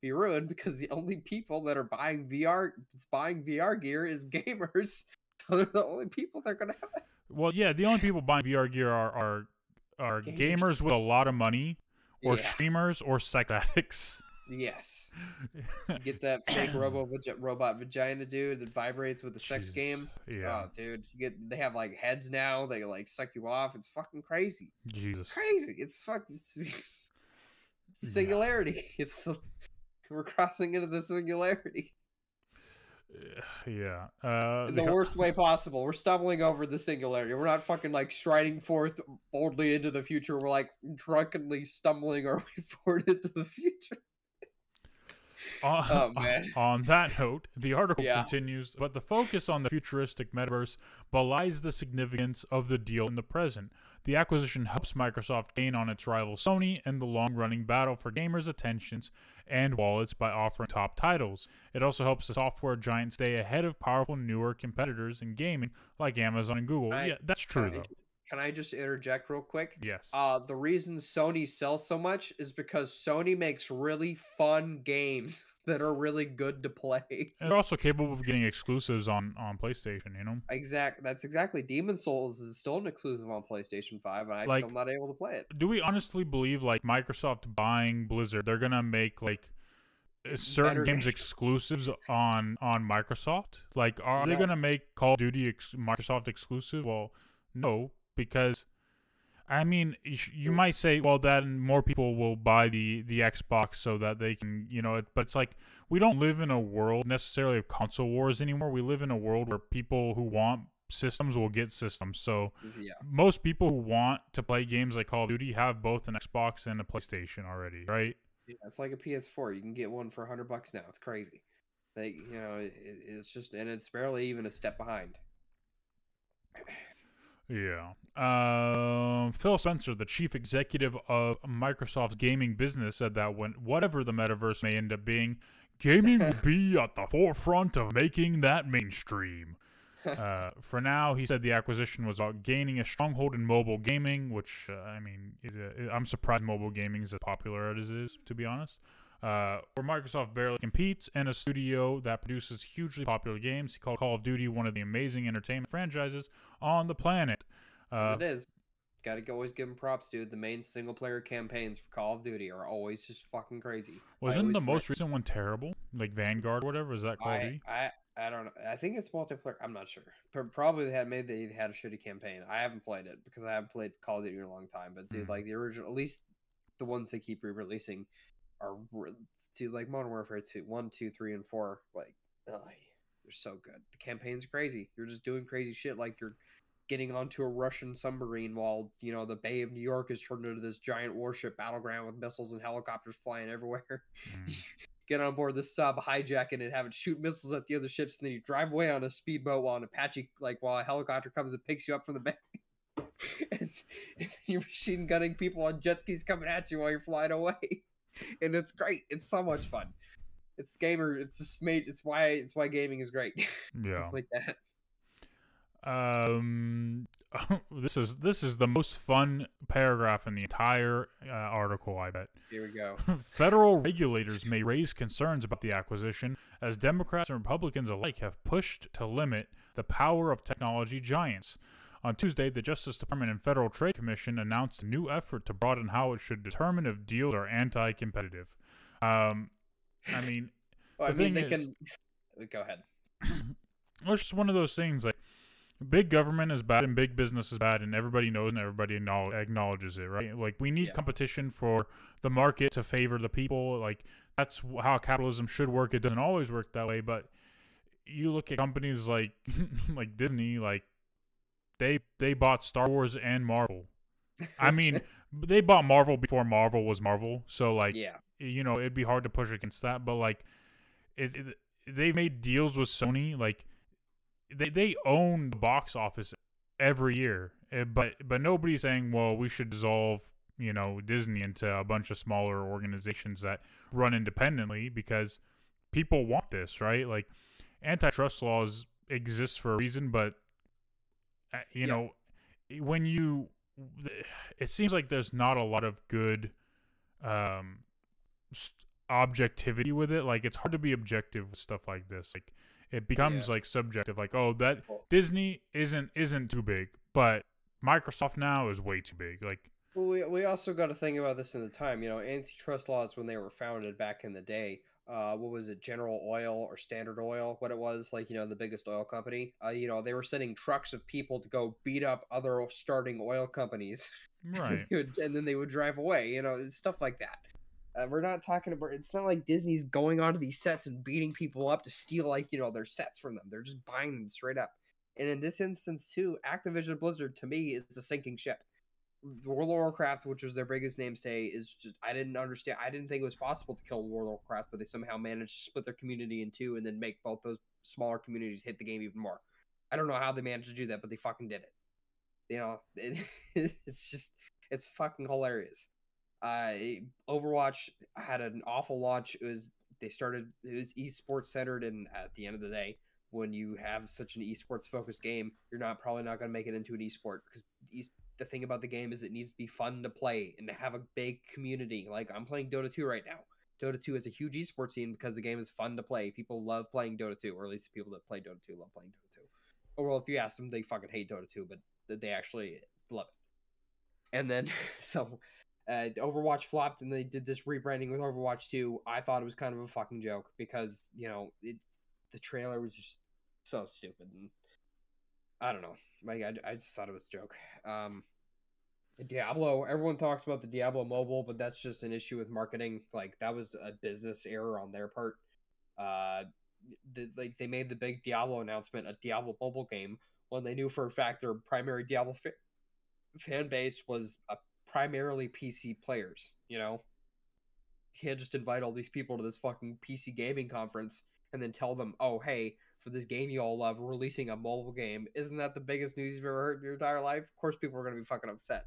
be ruined [LAUGHS] because the only people that are buying VR, it's buying VR gear, is [LAUGHS] gamers. So they're the only people that are gonna have it. Well, yeah, the only people buying VR gear are are, are Gamers. gamers with a lot of money, or Yeah. streamers, or sex addicts. Yes. Get that [LAUGHS] fake robo robot vagina dude that vibrates with the sex Jesus. game. Yeah, Oh, dude, you get they have like heads now. They like suck you off. It's fucking crazy. Jesus. Crazy. It's fucking it's Yeah. singularity. [LAUGHS] It's the, we're crossing into the singularity [SIGHS] Yeah. Uh, in the the- worst way possible. We're stumbling over the singularity. We're not fucking like striding forth boldly into the future. We're like drunkenly stumbling our [LAUGHS] way forward into the future. On, Oh, [LAUGHS] man. on that note, the article Yeah. continues, but the focus on the futuristic metaverse belies the significance of the deal in the present. The acquisition helps Microsoft gain on its rival Sony in the long running battle for gamers' attentions and wallets by offering top titles. It also helps the software giant stay ahead of powerful newer competitors in gaming like Amazon and Google. Yeah, that's true though. Can I just interject real quick? Yes. Uh, the reason Sony sells so much is because Sony makes really fun games [LAUGHS] that are really good to play. and [LAUGHS] they're also capable of getting exclusives on on PlayStation, you know? Exact. That's exactly. Demon's Souls is still an exclusive on PlayStation Five, and I'm Like- still not able to play it. do we honestly believe like Microsoft buying Blizzard, they're gonna make like uh, certain games exclusives on on Microsoft? Like, are they gonna make Call of Duty ex- Microsoft exclusive? Well, no, because I mean, you, might say, well, then more people will buy the the Xbox so that they can, you know. It, but it's like we don't live in a world necessarily of console wars anymore. We live in a world where people who want systems will get systems. So Yeah. most people who want to play games like Call of Duty have both an Xbox and a PlayStation already, right? Yeah, it's like a PS4. You can get one for hundred bucks now. It's crazy. Like you know, it, it's just and it's barely even a step behind. Yeah. Um, Phil Spencer, the chief executive of Microsoft's gaming business, said that when whatever the metaverse may end up being, gaming will [LAUGHS] be at the forefront of making that mainstream. Uh, for now, he said the acquisition was about gaining a stronghold in mobile gaming, which uh, I mean, it, uh, I'm surprised mobile gaming is as popular as it is, to be honest. Uh, where Microsoft barely competes, and a studio that produces hugely popular games. He called Call of Duty one of the amazing entertainment franchises on the planet. Uh, it is. Got to always give him props, dude. The main single player campaigns for Call of Duty are always just fucking crazy. Wasn't the most recent one terrible? Like Vanguard, or whatever. Is that Call of I, Duty? I I don't know. I think it's multiplayer. I'm not sure. Probably they had maybe they had a shitty campaign. I haven't played it because I haven't played Call of Duty in a long time. But dude, mm. like the original, at least the ones they keep re-releasing are to like Modern Warfare 2, 1, 2, 3, and 4. Like, they're so good. The campaign's crazy. You're just doing crazy shit like you're getting onto a Russian submarine while, you know, the Bay of New York is turned into this giant warship battleground with missiles and helicopters flying everywhere. Mm. [LAUGHS] Get on board the sub, hijack it, and have it shoot missiles at the other ships, and then you drive away on a speedboat while an Apache, like while a helicopter comes and picks you up from the bay. [LAUGHS] and, and you're machine gunning people on jet skis coming at you while you're flying away. [LAUGHS] And it's great. It's so much fun it's gamer. It's just made. It's why. It's why gaming is great. [LAUGHS] Yeah, like that. Um, [LAUGHS] this is this is the most fun paragraph in the entire uh, article. I bet. Here we go. Federal regulators may raise concerns about the acquisition, as Democrats and Republicans alike have pushed to limit the power of technology giants. On Tuesday, the Justice Department and Federal Trade Commission announced a new effort to broaden how it should determine if deals are anti-competitive. Um, I [LAUGHS] mean, well, I mean, they is, can. [CLEARS THROAT] Go ahead. [CLEARS THROAT] it's just one of those things. Like, big government is bad and big business is bad, and everybody knows and everybody acknowledges it, right? Like, we need yeah. competition for the market to favor the people. Like, that's how capitalism should work. It doesn't always work that way, but you look at companies like [LAUGHS] like Disney, like they they bought Star Wars and Marvel. I [LAUGHS] mean, they bought Marvel before Marvel was Marvel, so like, yeah, you know, it'd be hard to push against that. But like, it, it they made deals with Sony, like they they own the box office every year, eh, but but nobody's saying, well, we should dissolve, you know, Disney into a bunch of smaller organizations that run independently because people want this, right? Like, antitrust laws exist for a reason, but you yeah. know, when you it seems like there's not a lot of good um, objectivity with it. Like it's hard to be objective with stuff like this. Like it becomes yeah. like subjective. Like oh, that Disney isn't isn't too big, but Microsoft now is way too big. Like well, we we also got to think about this in the time. You know, antitrust laws when they were founded back in the day uh, what was it, General Oil or Standard Oil, what it was, like, you know, the biggest oil company. Uh, you know, they were sending trucks of people to go beat up other starting oil companies. [LAUGHS] Right. and then they would drive away, you know, stuff like that. Uh, we're not talking about, it's not like Disney's going onto these sets and beating people up to steal, like, you know, their sets from them. They're just buying them straight up. And in this instance, too, Activision Blizzard, to me, is a sinking ship. World of Warcraft, which was their biggest namestay, is just I didn't understand. I didn't think it was possible to kill World of Warcraft, but they somehow managed to split their community in two and then make both those smaller communities hit the game even more. I don't know how they managed to do that, but they fucking did it. You know, [LAUGHS] it, it's just it's fucking hilarious. Uh, Overwatch had an awful launch. It was they started it was esports centered, and at the end of the day, when you have such an esports focused game, you're not probably not going to make it into an esport because the thing about the game is it needs to be fun to play and to have a big community. Like I'm playing Dota 2 right now. Dota 2 is a huge esports scene because the game is fun to play. People love playing Dota 2, or at least people that play Dota 2 love playing Dota 2. Or well, if you ask them, they fucking hate Dota 2, but they actually love it. And then [LAUGHS] so uh, Overwatch flopped, and they did this rebranding with Overwatch 2. I thought it was kind of a fucking joke because you know it, the trailer was just so stupid and I don't know. Like I, I just thought it was a joke. Um, Diablo. Everyone talks about the Diablo mobile, but that's just an issue with marketing. Like that was a business error on their part. Uh, the, like they made the big Diablo announcement, a Diablo mobile game, when they knew for a fact their primary Diablo fa- fan base was a primarily PC players. You know, you can't just invite all these people to this fucking PC gaming conference and then tell them, oh hey, for this game you all love, releasing a mobile game. Isn't that the biggest news you've ever heard in your entire life? Of course, people are going to be fucking upset.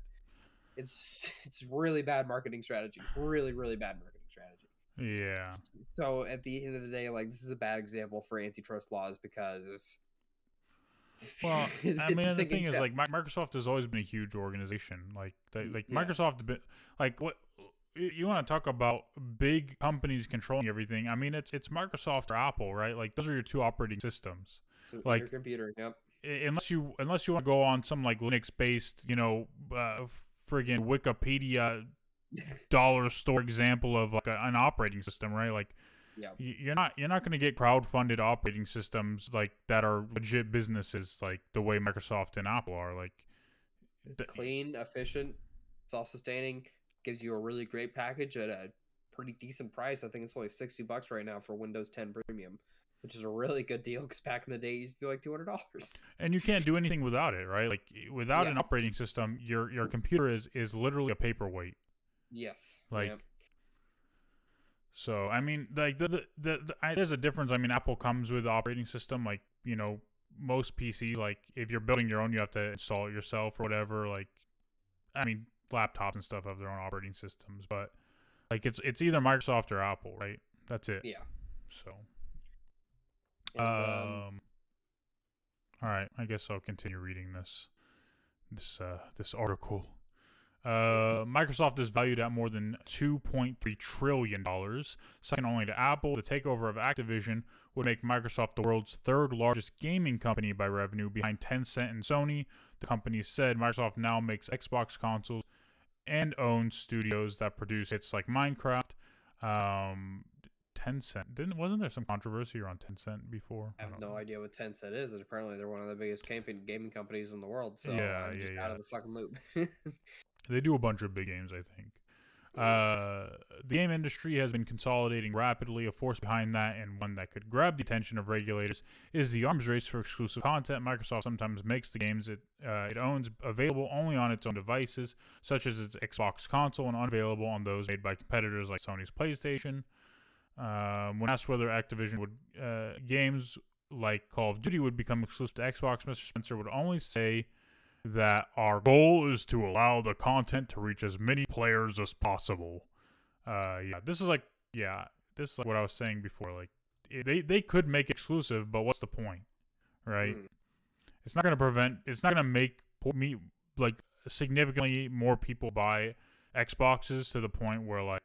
It's it's really bad marketing strategy. Really, really bad marketing strategy. Yeah. So at the end of the day, like this is a bad example for antitrust laws because. [LAUGHS] Well, I mean, the thing is, like, Microsoft has always been a huge organization. Like, they, like yeah. Microsoft, been, like, what you want to talk about big companies controlling everything? I mean, it's it's Microsoft or Apple, right? Like those are your two operating systems. So like your computer, yep. Unless you unless you want to go on some like Linux based, you know, uh, friggin' Wikipedia [LAUGHS] dollar store example of like a, an operating system, right? Like Yeah. you're not you're not going to get crowd-funded operating systems like that are legit businesses like the way Microsoft and Apple are. Like, th- Clean, efficient, self-sustaining, gives you a really great package at a pretty decent price. I think it's only sixty bucks right now for Windows 10 Premium, which is a really good deal. Because back in the day, it used to be like two hundred dollars. and you can't do anything without it, right? Like, without Yeah. an operating system, your your computer is is literally a paperweight. Yes. Like, yeah. So I mean, like the the, the, the I, there's a difference. I mean, Apple comes with operating system. Like you know, most PCs, like if you're building your own, you have to install it yourself or whatever. Like, I mean, laptops and stuff have their own operating systems, but like it's it's either Microsoft or Apple, right? That's it. yeah. So, And, um, um, all right. I guess I'll continue reading this this uh this article. Uh, [LAUGHS] Microsoft is valued at more than 2.3 trillion dollars, second only to Apple. The takeover of Activision would make Microsoft the world's third largest gaming company by revenue, behind Tencent and Sony. The company said Microsoft now makes Xbox consoles and owns studios that produce hits like Minecraft. Um, Tencent didn't wasn't there some controversy around Tencent before? I have don't no know. idea what Tencent is. Apparently, they're one of the biggest gaming gaming companies in the world. So Yeah, I'm yeah, just yeah. out of the fucking loop. [LAUGHS] They do a bunch of big games, I think. Uh, the game industry has been consolidating rapidly. A force behind that, and one that could grab the attention of regulators, is the arms race for exclusive content. Microsoft sometimes makes the games it uh, it owns available only on its own devices, such as its Xbox console, and unavailable on those made by competitors like Sony's PlayStation. Um, when asked whether Activision would uh, games like Call of Duty would become exclusive to Xbox, Mr. Spencer would only say that our goal is to allow the content to reach as many players as possible. Uh, yeah, this is like, yeah, this is like what I was saying before. Like, i- they they could make it exclusive, but what's the point, right? Mm. It's not gonna prevent. It's not gonna make me like significantly more people buy Xboxes to the point where like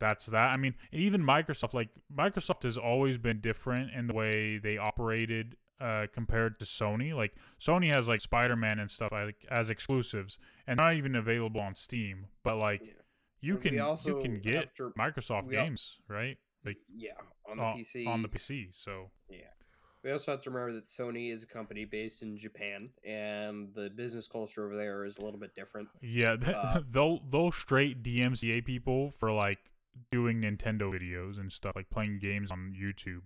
that's that. I mean, even Microsoft, like Microsoft has always been different in the way they operated uh, compared to Sony. Like Sony has like Spider Man and stuff like as exclusives, and not even available on Steam. But like Yeah. you And can you can get after- Microsoft games right like yeah, on the on, PC. on the PC. So Yeah. We also have to remember that Sony is a company based in Japan, and the business culture over there is a little bit different. yeah, th- [LAUGHS] Uh, they'll they'll straight DMCA people for like doing Nintendo videos and stuff like playing games on YouTube.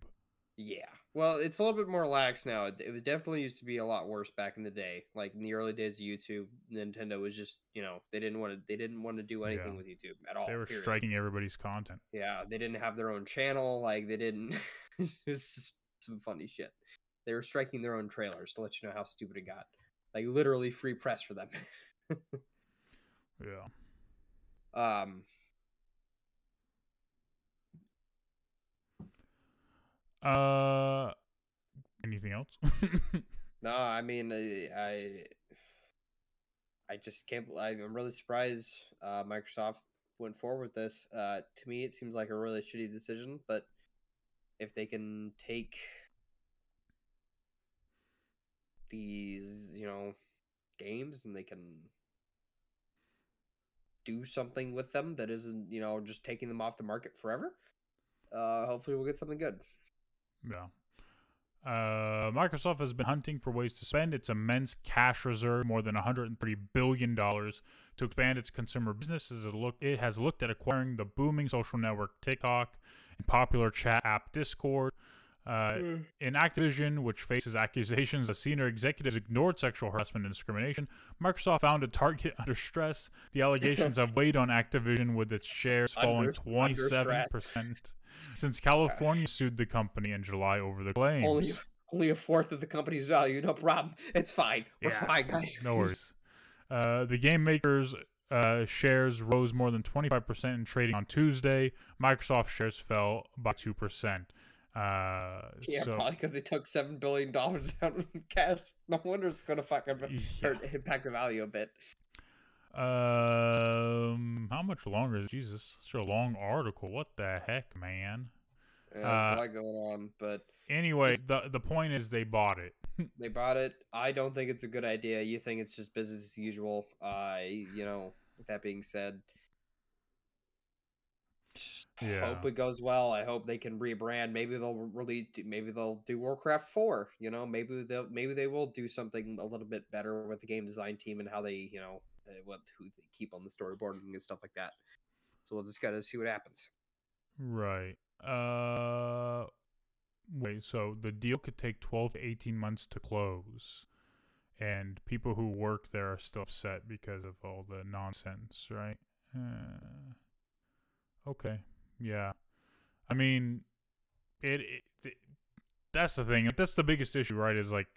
Yeah. Well, it's a little bit more lax now. It, it was definitely used to be a lot worse back in the day. Like in the early days of YouTube, Nintendo was just, you know, they didn't want to they didn't want to do anything Yeah. with YouTube at all. they were period. striking everybody's content. Yeah, they didn't have their own channel. Like they didn't. [LAUGHS] it was just some funny shit. They were striking their own trailers to let you know how stupid it got. Like literally free press for them. [LAUGHS] Yeah. um. Uh, anything else? [LAUGHS] No, I mean, I, I, just can't. I'm really surprised uh, Microsoft went forward with this. Uh, to me, it seems like a really shitty decision, but if they can take these, you know, games and they can do something with them that isn't, you know, just taking them off the market forever, uh, hopefully we'll get something good. Yeah. Uh, Microsoft has been hunting for ways to spend its immense cash reserve, more than 130 billion dollars, to expand its consumer business. As it look, it has looked at acquiring the booming social network TikTok and popular chat app Discord. Uh, in Activision, which faces accusations that senior executives ignored sexual harassment and discrimination, Microsoft found a target [LAUGHS] under stress. The allegations [LAUGHS] have weighed on Activision, with its shares falling Under- under 27% since California sued the company in July over the claims. Only only a fourth of the company's value. No problem. It's fine. We're Yeah, fine, guys. no worries. Uh, the game makers' uh, shares rose more than 25% in trading on Tuesday. Microsoft shares fell by 2%. Uh, Yeah, so, probably because they took seven billion dollars [LAUGHS] out in cash. No wonder it's gonna fucking yeah. hurt, impact the value a bit. Um, how much longer is Jesus? Such a long article. What the heck, man? Yeah, there's Uh, a lot going on, but Anyway, the the point is they bought it. [LAUGHS] they bought it. I don't think it's a good idea. You think it's just business as usual. Uh, you know. With that being said, Yeah. Hope it goes well. I hope they can rebrand. Maybe they'll really, do, maybe they'll do Warcraft Four. You know, maybe they'll, maybe they will do something a little bit better with the game design team and how they, you know, uh, what who they keep on the storyboarding and stuff like that. So we'll just gotta see what happens. Right. Uh wait, so the deal could take 12 to 18 months to close. And people who work there are still upset because of all the nonsense, right? Uh, okay. Yeah. I mean, it, it, it that's the thing. That's the biggest issue, right? Is like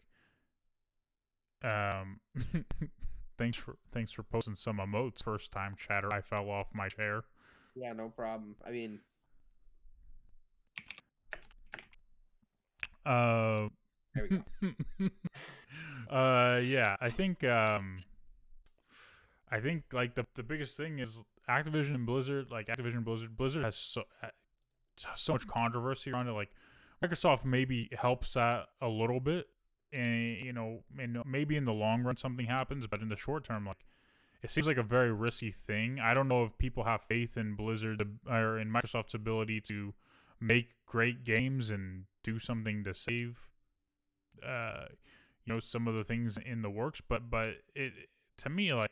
um [LAUGHS] thanks for thanks for posting some emotes first time chatter. I fell off my chair. Yeah, no problem. I mean, Uh, there we go. [LAUGHS] uh, yeah, I think um, I think like the the biggest thing is Activision and Blizzard. Like Activision and Blizzard, Blizzard has so ha- so much controversy around it. Like Microsoft maybe helps that a little bit, and you know, and maybe in the long run something happens, but in the short term, like it seems like a very risky thing. I don't know if people have faith in Blizzard or in Microsoft's ability to make great games and do something to save uh you know some of the things in the works but but it to me like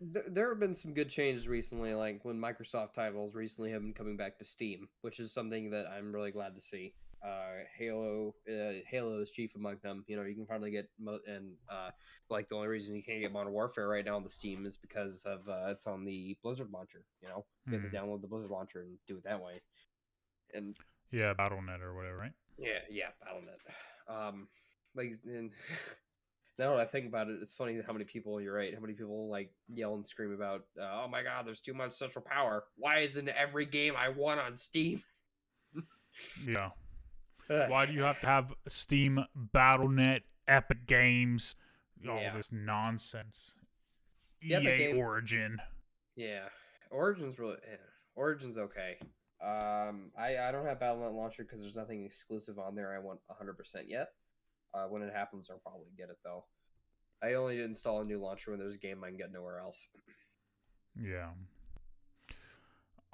There, there have been some good changes recently, like when Microsoft titles recently have been coming back to Steam, which is something that I'm really glad to see. Uh, Halo, uh, Halo is chief among them. You know, you can probably get mo- and uh, like the only reason you can't get Modern Warfare right now on the Steam is because of uh, it's on the Blizzard launcher. You know, you have Mhm. to download the Blizzard launcher and do it that way. And yeah battle.net or whatever right yeah, yeah, Battle.net. Um, like, and [LAUGHS] now that I think about it, it's funny how many people. You're right. How many people like yell and scream about, uh, "Oh my God, there's too much central power. Why isn't every game I want on Steam?" [LAUGHS] yeah. Why do you have to have steam battle.net epic games all Yeah. this nonsense The ea Game- origin Yeah, Origin's really eh, Origin's okay. Um, I I don't have Battle.net launcher because there's nothing exclusive on there. I want 100 percent yet. Uh, when it happens, I'll probably get it though. I only install a new launcher when there's a game I can get nowhere else. yeah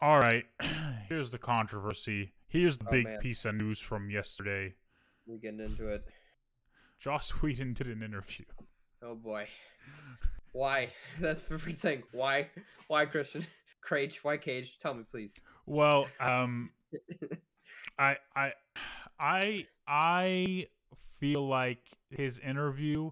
all right [CLEARS THROAT] here's the controversy here's the Oh, big man. piece of news from yesterday We getting into it. joss [LAUGHS] whedon did an interview Oh boy. Why? [LAUGHS] That's the first thing. Why? Why, Christian? [LAUGHS] Cage? Why Cage? Tell me, please. Well, um, I, I, I, I feel like his interview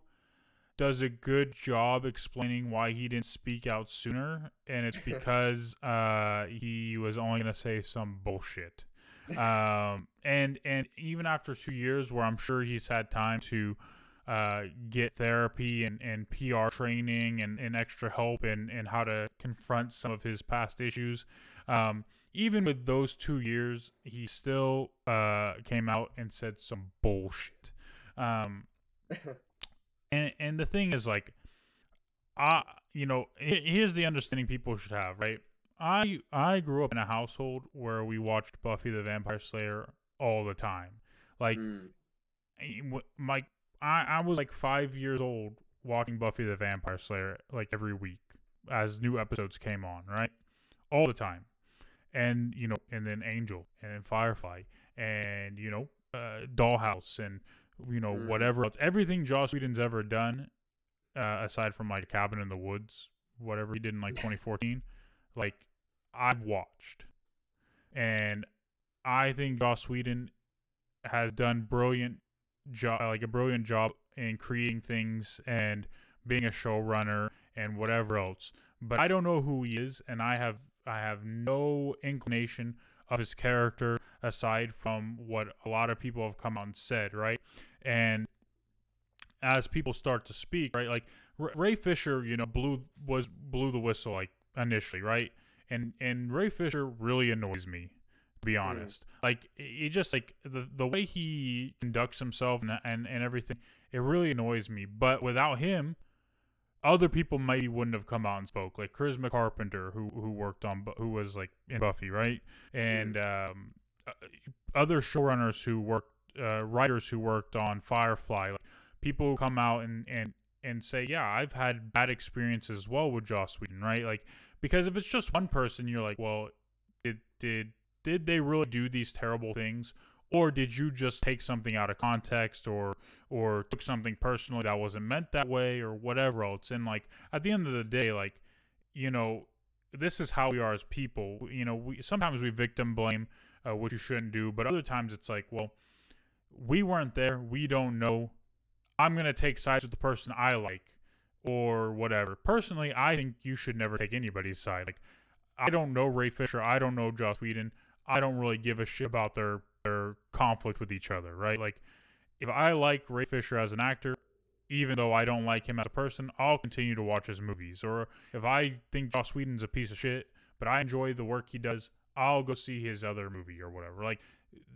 does a good job explaining why he didn't speak out sooner, and it's because uh, he was only gonna say some bullshit. Um, and and even after two years, where I'm sure he's had time to uh, get therapy and, and PR training and, and extra help and, and how to confront some of his past issues. Um, even with those two years, he still uh, came out and said some bullshit. Um, [LAUGHS] and and the thing is, like, I you know here's the understanding people should have, right? I I grew up in a household where we watched Buffy the Vampire Slayer all the time. Like Mm. I- my I, I was like five years old watching Buffy the Vampire Slayer like every week as new episodes came on, right? All the time. And you know, and then Angel and then Firefly and you know, uh, Dollhouse and you know, Mhm. whatever else. Everything Joss Whedon's ever done, uh, aside from like Cabin in the Woods, whatever he did in like 2014, like I've watched. And I think Joss Whedon has done brilliant job like a brilliant job in creating things and being a showrunner and whatever else. But i don't know who he is and i have i have no inclination of his character aside from what a lot of people have come out and said right? And as people start to speak right like ray fisher you know blew was blew the whistle like initially right and and ray fisher really annoys me to be honest. Like he just like the the way he conducts himself and, and and everything, it really annoys me. But without him, other people maybe wouldn't have come out and spoke. Like Charisma Carpenter, who who worked on who was like in Buffy, right? And um, uh, other showrunners who worked, uh, writers who worked on Firefly, like people who come out and and and say, yeah, I've had bad experiences as well with Joss Whedon, right? Like because if it's just one person, you're like, well, did did did they really do these terrible things? Or did you just take something out of context or or took something personally that wasn't meant that way or whatever else? And like at the end of the day like you know this is how we are as people. You know we sometimes we victim blame uh, which you shouldn't do but other times it's like well we weren't there. We don't know. I'm going to take sides with the person i like or whatever personally i think you should never take anybody's side like i don't know ray fisher i don't know joss whedon i don't really give a shit about their their conflict with each other, right? Like, if I like Ray Fisher as an actor, even though I don't like him as a person, I'll continue to watch his movies. Or if I think Joss Whedon's a piece of shit, but I enjoy the work he does, I'll go see his other movie or whatever. Like,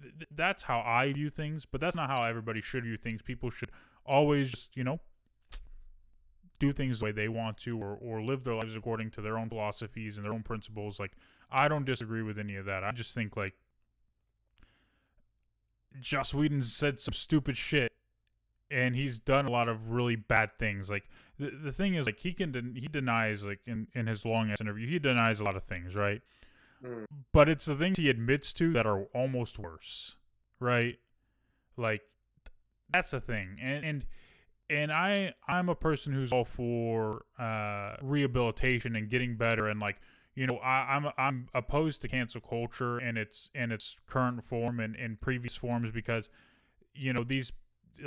th- that's how I view things, but that's not how everybody should view things. People should always just, you know, do things the way they want to or, or live their lives according to their own philosophies and their own principles. Like, I don't disagree with any of that. I just think, like, Joss Whedon said some stupid shit, and he's done a lot of really bad things. Like the the thing is, like he can de- he denies like in in his long ass interview, he denies a lot of things, right? Mm. But it's the things he admits to that are almost worse, right? Like that's the thing, and and and I I'm a person who's all for uh, rehabilitation and getting better and like you know I, I'm, I'm opposed to cancel culture and its in its current form and in previous forms because you know these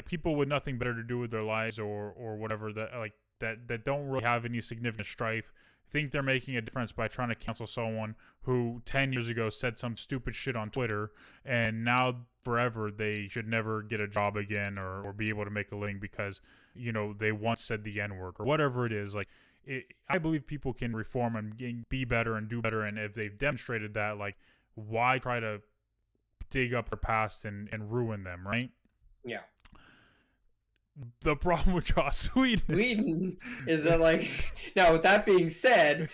people with nothing better to do with their lives or or whatever that like that that don't really have any significant strife think they're making a difference by trying to cancel someone who 10 years ago said some stupid shit on Twitter and now forever they should never get a job again or, or be able to make a living because you know they once said the n word or whatever it is like it, I believe people can reform and be better and do better. And if they've demonstrated that, like, why try to dig up their past and, and ruin them, right? Yeah. The problem with Joss Whedon, Whedon is that, like, [LAUGHS] now with that being said,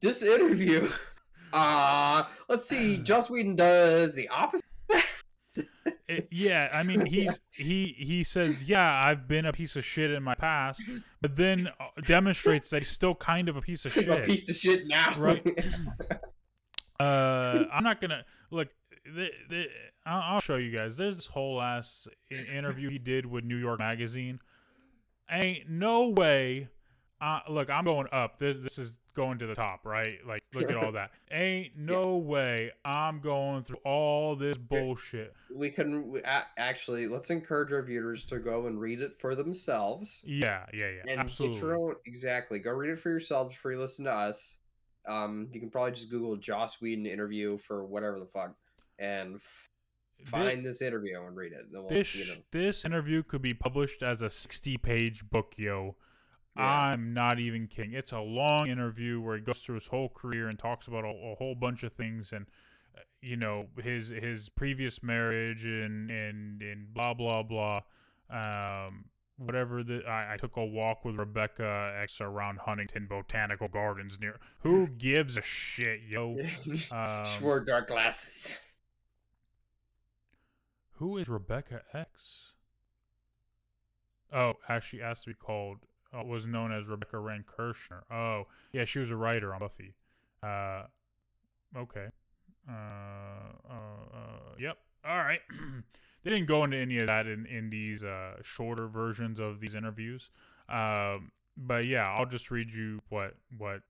this interview, [LAUGHS] uh, let's see, Joss Whedon does the opposite [LAUGHS] it, yeah, I mean, he's he he says, yeah, I've been a piece of shit in my past, but then uh, demonstrates that he's still kind of a piece of shit. a piece of shit now, right? uh, I'm not gonna look. The, the, I'll, I'll show you guys. There's this whole ass interview he did with New York Magazine. Ain't no way. Uh, look, I'm going up. This this is going to the top, right? Like, look at all [LAUGHS] that. Ain't no yeah. way I'm going through all this bullshit. We can we, actually let's encourage our viewers to go and read it for themselves. Yeah, yeah, yeah. And absolutely. get your own exactly. Go read it for yourselves before you listen to us. Um, you can probably just Google Joss Whedon interview for whatever the fuck and find this, this interview and read it. We'll, this you know. this interview could be published as a sixty page book, yo. Yeah. I'm not even kidding. It's a long interview where he goes through his whole career and talks about a, a whole bunch of things and uh, you know his his previous marriage and and and blah blah blah. Um, whatever the I, I, took a walk with Rebecca X around Huntington Botanical Gardens near. Who [LAUGHS] gives a shit, yo? [LAUGHS] Um, she wore dark glasses. Who is Rebecca X? Oh, as she has to be called uh, was known as Rebecca Rand Kirshner. Oh, yeah, she was a writer on Buffy. Uh, okay. Uh, uh, uh yep. All right. [CLEARS THROAT] they didn't go into any of that in in these uh, shorter versions of these interviews. Um, but yeah, I'll just read you what what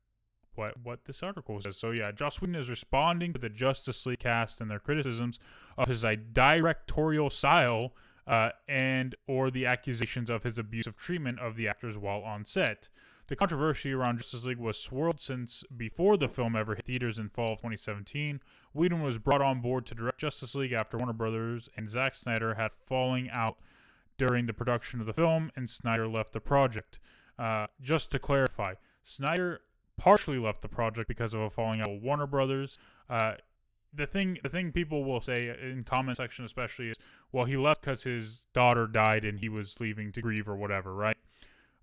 what what this article says. So yeah, Joss Whedon is responding to the Justice League cast and their criticisms of his directorial style uh, and or the accusations of his abusive treatment of the actors while on set. The controversy around Justice League was swirled since before the film ever hit theaters in fall of 2017. Whedon was brought on board to direct Justice League after Warner Brothers and Zack Snyder had falling out during the production of the film, and Snyder left the project. Uh, just to clarify, Snyder partially left the project because of a falling out with Warner Brothers. Uh, the thing the thing people will say in comment section especially is well he left because his daughter died and he was leaving to grieve or whatever right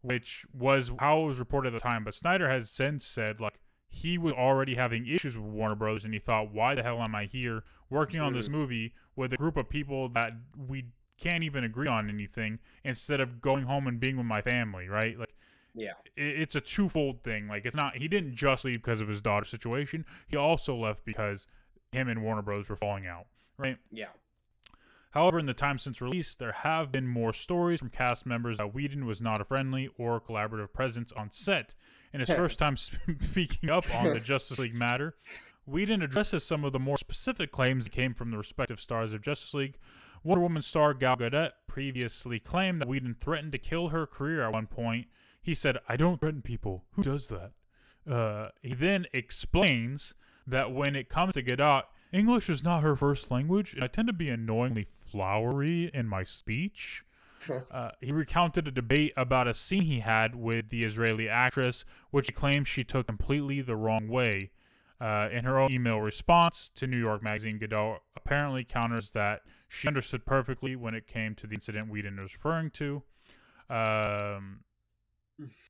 which was how it was reported at the time but snyder has since said like he was already having issues with warner brothers and he thought why the hell am i here working on this mm. movie with a group of people that we can't even agree on anything instead of going home and being with my family right like yeah it's a twofold thing like it's not he didn't just leave because of his daughter situation he also left because him and Warner Bros. were falling out, right? Yeah. However, in the time since release, there have been more stories from cast members that Whedon was not a friendly or collaborative presence on set. In his [LAUGHS] first time speaking up on the Justice League matter, Whedon addresses some of the more specific claims that came from the respective stars of Justice League. Wonder Woman star Gal Gadot previously claimed that Whedon threatened to kill her career at one point. He said, I don't threaten people. Who does that? Uh, he then explains that when it comes to Gadot, English is not her first language, and I tend to be annoyingly flowery in my speech. [LAUGHS] Uh, he recounted a debate about a scene he had with the Israeli actress, which he claims she took completely the wrong way. Uh, in her own email response to New York Magazine, Gadot apparently counters that she understood perfectly when it came to the incident Whedon is referring to. Um,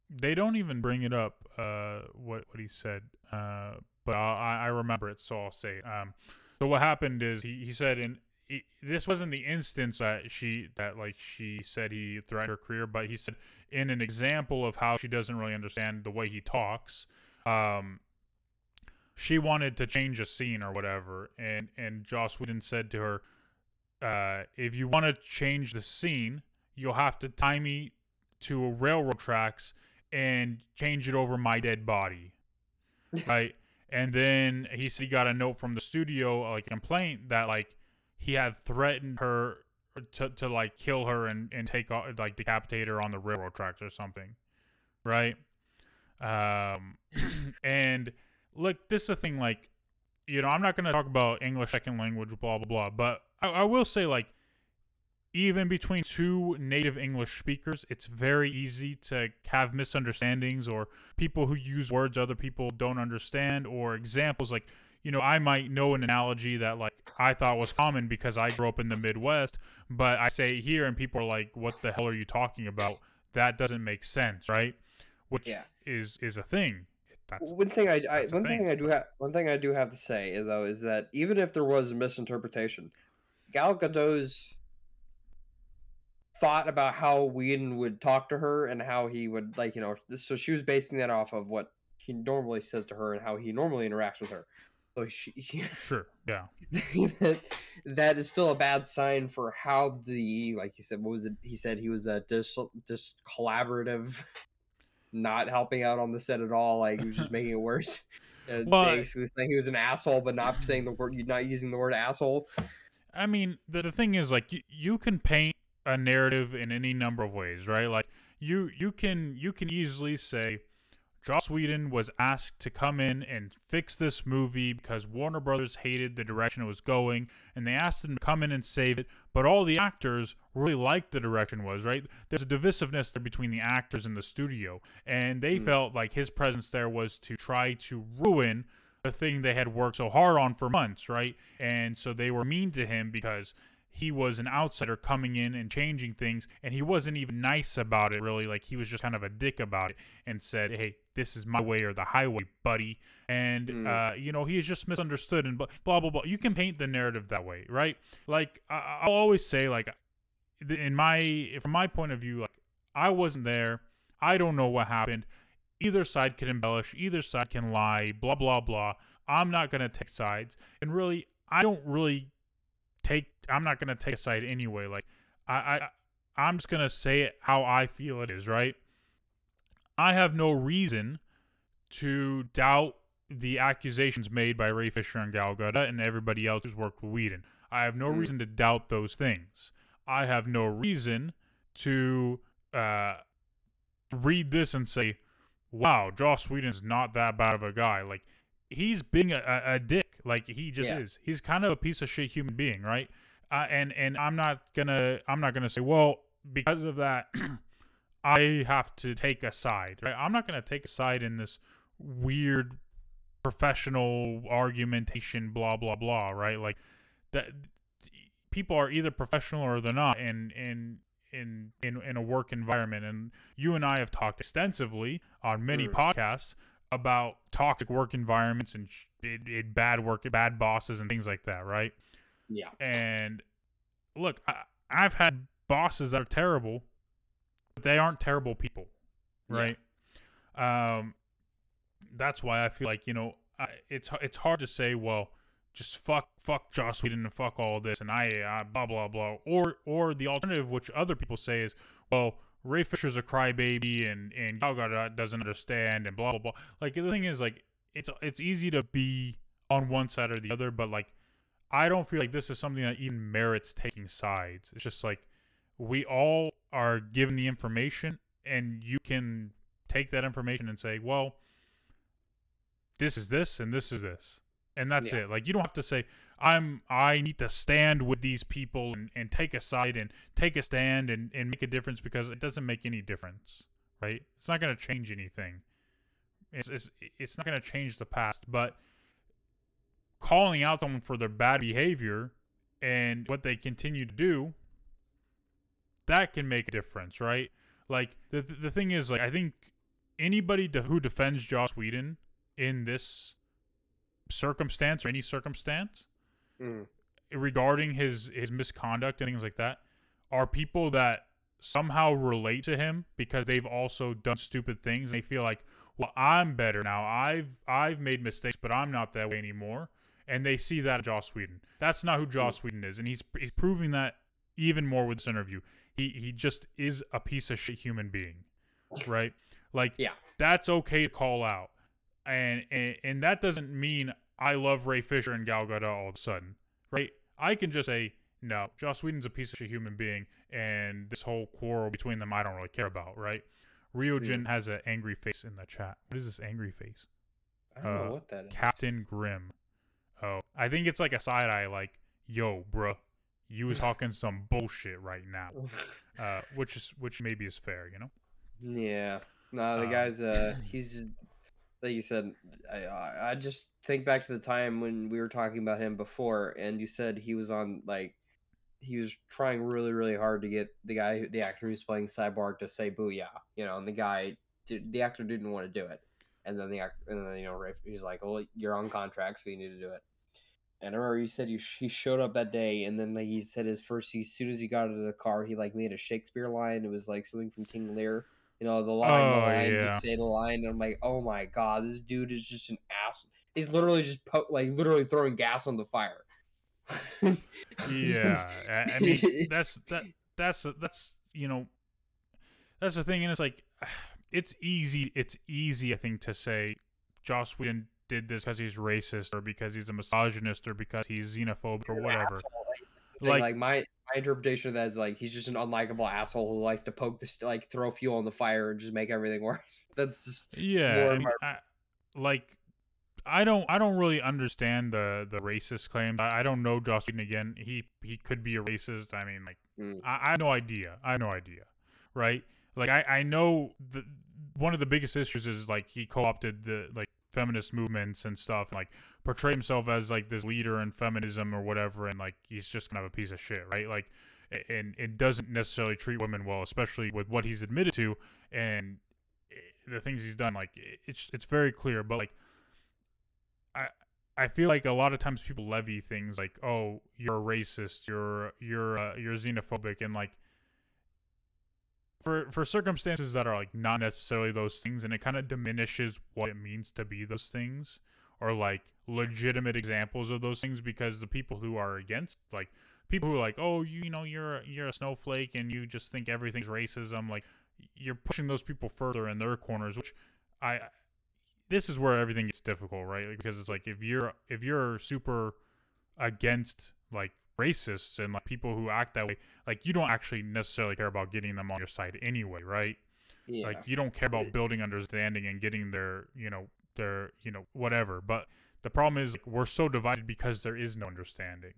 they don't even bring it up, uh, what, what he said, uh, but I, I remember it, so I'll say it. Um, so what happened is he, he said in he, this wasn't the instance that she that like she said he threatened her career, but he said in an example of how she doesn't really understand the way he talks. Um, she wanted to change a scene or whatever, and and Joss Whedon said to her, uh, "If you want to change the scene, you'll have to tie me to a railroad tracks and change it over my dead body." [LAUGHS] right? And then he said he got a note from the studio, like a complaint that like he had threatened her to, to like kill her and, and take off, like decapitate her on the railroad tracks or something, right? Um, [CLEARS THROAT] and look, this is a thing. Like, you know, I'm not gonna talk about English second language, blah blah blah, but I, I will say like even between two native English speakers, it's very easy to have misunderstandings or people who use words other people don't understand or examples like you know, I might know an analogy that like I thought was common because I grew up in the Midwest, but I say here and people are like, "What the hell are you talking about?" That doesn't make sense, right? Which yeah. is is a thing. That's, one thing I, I one thing. thing I do have one thing I do have to say though is that even if there was a misinterpretation, Gal Gadot's thought about how Whedon would talk to her and how he would like you know so she was basing that off of what he normally says to her and how he normally interacts with her oh, she, [LAUGHS] sure, yeah. that, [LAUGHS] that is still a bad sign for how the like you said. What was it? He said he was a just dis collaborative, not helping out on the set at all. Like he was just making it worse. Uh, [LAUGHS] well, basically saying he was an asshole, but not saying the word, you not using the word asshole. I mean, the, the thing is, like, you, you can paint a narrative in any number of ways, right? Like, you you can you can easily say Joss Whedon was asked to come in and fix this movie because Warner Brothers hated the direction it was going, and they asked him to come in and save it. But all the actors really liked the direction was right. There's a divisiveness there between the actors and the studio, and they mm. felt like his presence there was to try to ruin the thing they had worked so hard on for months, right? And so they were mean to him because he was an outsider coming in and changing things and he wasn't even nice about it really. Like he was just kind of a dick about it and said hey this is my way or the highway buddy. And mm. uh, you know he is just misunderstood and blah blah blah you can paint the narrative that way right? Like I- i'll always say like in my from my point of view like i wasn't there. I don't know what happened. Either side can embellish either side can lie blah blah blah. I'm not going to take sides. And really i don't really take I'm not gonna take a side anyway. Like I, I I'm just gonna say it how I feel it is, right? I have no reason to doubt the accusations made by Ray Fisher and Gal Gadot and everybody else who's worked with Whedon. I have no mm. reason to doubt those things. I have no reason to uh, read this and say, "Wow, Joss Whedon's not that bad of a guy." Like he's being a, a, dick. Like he just yeah. is. He's kind of a piece of shit human being, right? Uh, and and I'm not gonna I'm not gonna say well because of that [CLEARS THROAT] I have to take a side. Right? I'm not gonna take a side in this weird professional argumentation, blah blah blah. Right? Like that people are either professional or they're not, and and in in in a work environment. And you and I have talked extensively on many mm. podcasts about toxic work environments and it, it bad work, bad bosses, and things like that, right? Yeah. And look, I, I've had bosses that are terrible, but they aren't terrible people, right? Yeah. Um, that's why I feel like you know I, it's it's hard to say. Well, just fuck fuck Joss Whedon and fuck all this and I, I blah blah blah. Or or the alternative, which other people say is, well, Ray Fisher's a crybaby and and Gal doesn't understand and blah blah blah. Like the thing is, like it's it's easy to be on one side or the other, but like I don't feel like this is something that even merits taking sides. It's just like we all are given the information, and you can take that information and say, well, this is this and this is this and that's yeah. it. Like you don't have to say i'm i need to stand with these people and, and take a side and take a stand and, and make a difference because it doesn't make any difference right? It's not going to change anything. It's, it's, it's not going to change the past but calling out them for their bad behavior and what they continue to do that can make a difference right? Like the, the thing is like i think anybody to, who defends joss whedon in this circumstance or any circumstance mm. regarding his his misconduct and things like that are people that somehow relate to him because they've also done stupid things and they feel like well i'm better now. I've i've made mistakes but i'm not that way anymore. And they see that joss whedon. That's not who joss whedon is and he's he's proving that even more with this interview. He he just is a piece of shit human being [LAUGHS] right? Like yeah. that's okay to call out and, and and that doesn't mean I love Ray Fisher and Gal Gadot all of a sudden, right? I can just say no. Joss Whedon's a piece of shit human being, and this whole quarrel between them, I don't really care about, right? Ryujin mm. has an angry face in the chat. What is this angry face? I don't uh, know what that is. Captain Grimm. Oh, I think it's like a side eye, like, yo, bruh, you was talking [LAUGHS] some bullshit right now, [LAUGHS] uh, which is which maybe is fair, you know? Yeah. No, the um, guy's uh, [LAUGHS] he's just you said, I I just think back to the time when we were talking about him before, and you said he was on like he was trying really really hard to get the guy the actor who's playing Cyborg to say "booyah," you know, and the guy the actor didn't want to do it, and then the actor and then you know he's like, "Well, you're on contract, so you need to do it." And I remember you said he, he showed up that day, and then like, he said his first, as soon as he got into the car, he like made a Shakespeare line. It was like something from King Lear you know, the line, oh, the line, yeah. say the line. And I'm like, oh my god, this dude is just an ass. He's literally just po- like literally throwing gas on the fire. yeah, I mean [LAUGHS] that's that that's that's you know that's the thing, and it's like [SIGHS] it's easy. It's easy, I think, to say Joss Whedon did this because he's racist or because he's a misogynist or because he's xenophobic or whatever. Like, like my my interpretation of that is like he's just an unlikable asshole who likes to poke the like throw fuel on the fire and just make everything [LAUGHS] worse. That's just yeah. I mean, I, like I don't I don't really understand the the racist claims. I, I don't know Joss Whedon again. He he could be a racist. I mean, like mm. I, I have no idea. I have no idea. Right? Like I I know the one of the biggest issues is like he co-opted the like feminist movements and stuff and like portray himself as like this leader in feminism or whatever and like he's just kind of a piece of shit right? Like and it doesn't necessarily treat women well especially with what he's admitted to and eh, the things he's done. Like it's it's very clear but like i I feel like a lot of times people levy things like, "Oh, you're a racist, you're you're uh, you're xenophobic," and like for for circumstances that are like not necessarily those things and it kind of diminishes what it means to be those things or like legitimate examples of those things because the people who are against like people who are like oh you, you know you're you're a snowflake and you just think everything's racism like you're pushing those people further in their corners which i this is where everything gets difficult right? Because it's like if you're if you're super against like racists and like people who act that way, like you don't actually necessarily care about getting them on your side anyway, right? Yeah. Like you don't care about building understanding and getting their, you know, their, you know, whatever. But the problem is like, we're so divided because there is no understanding.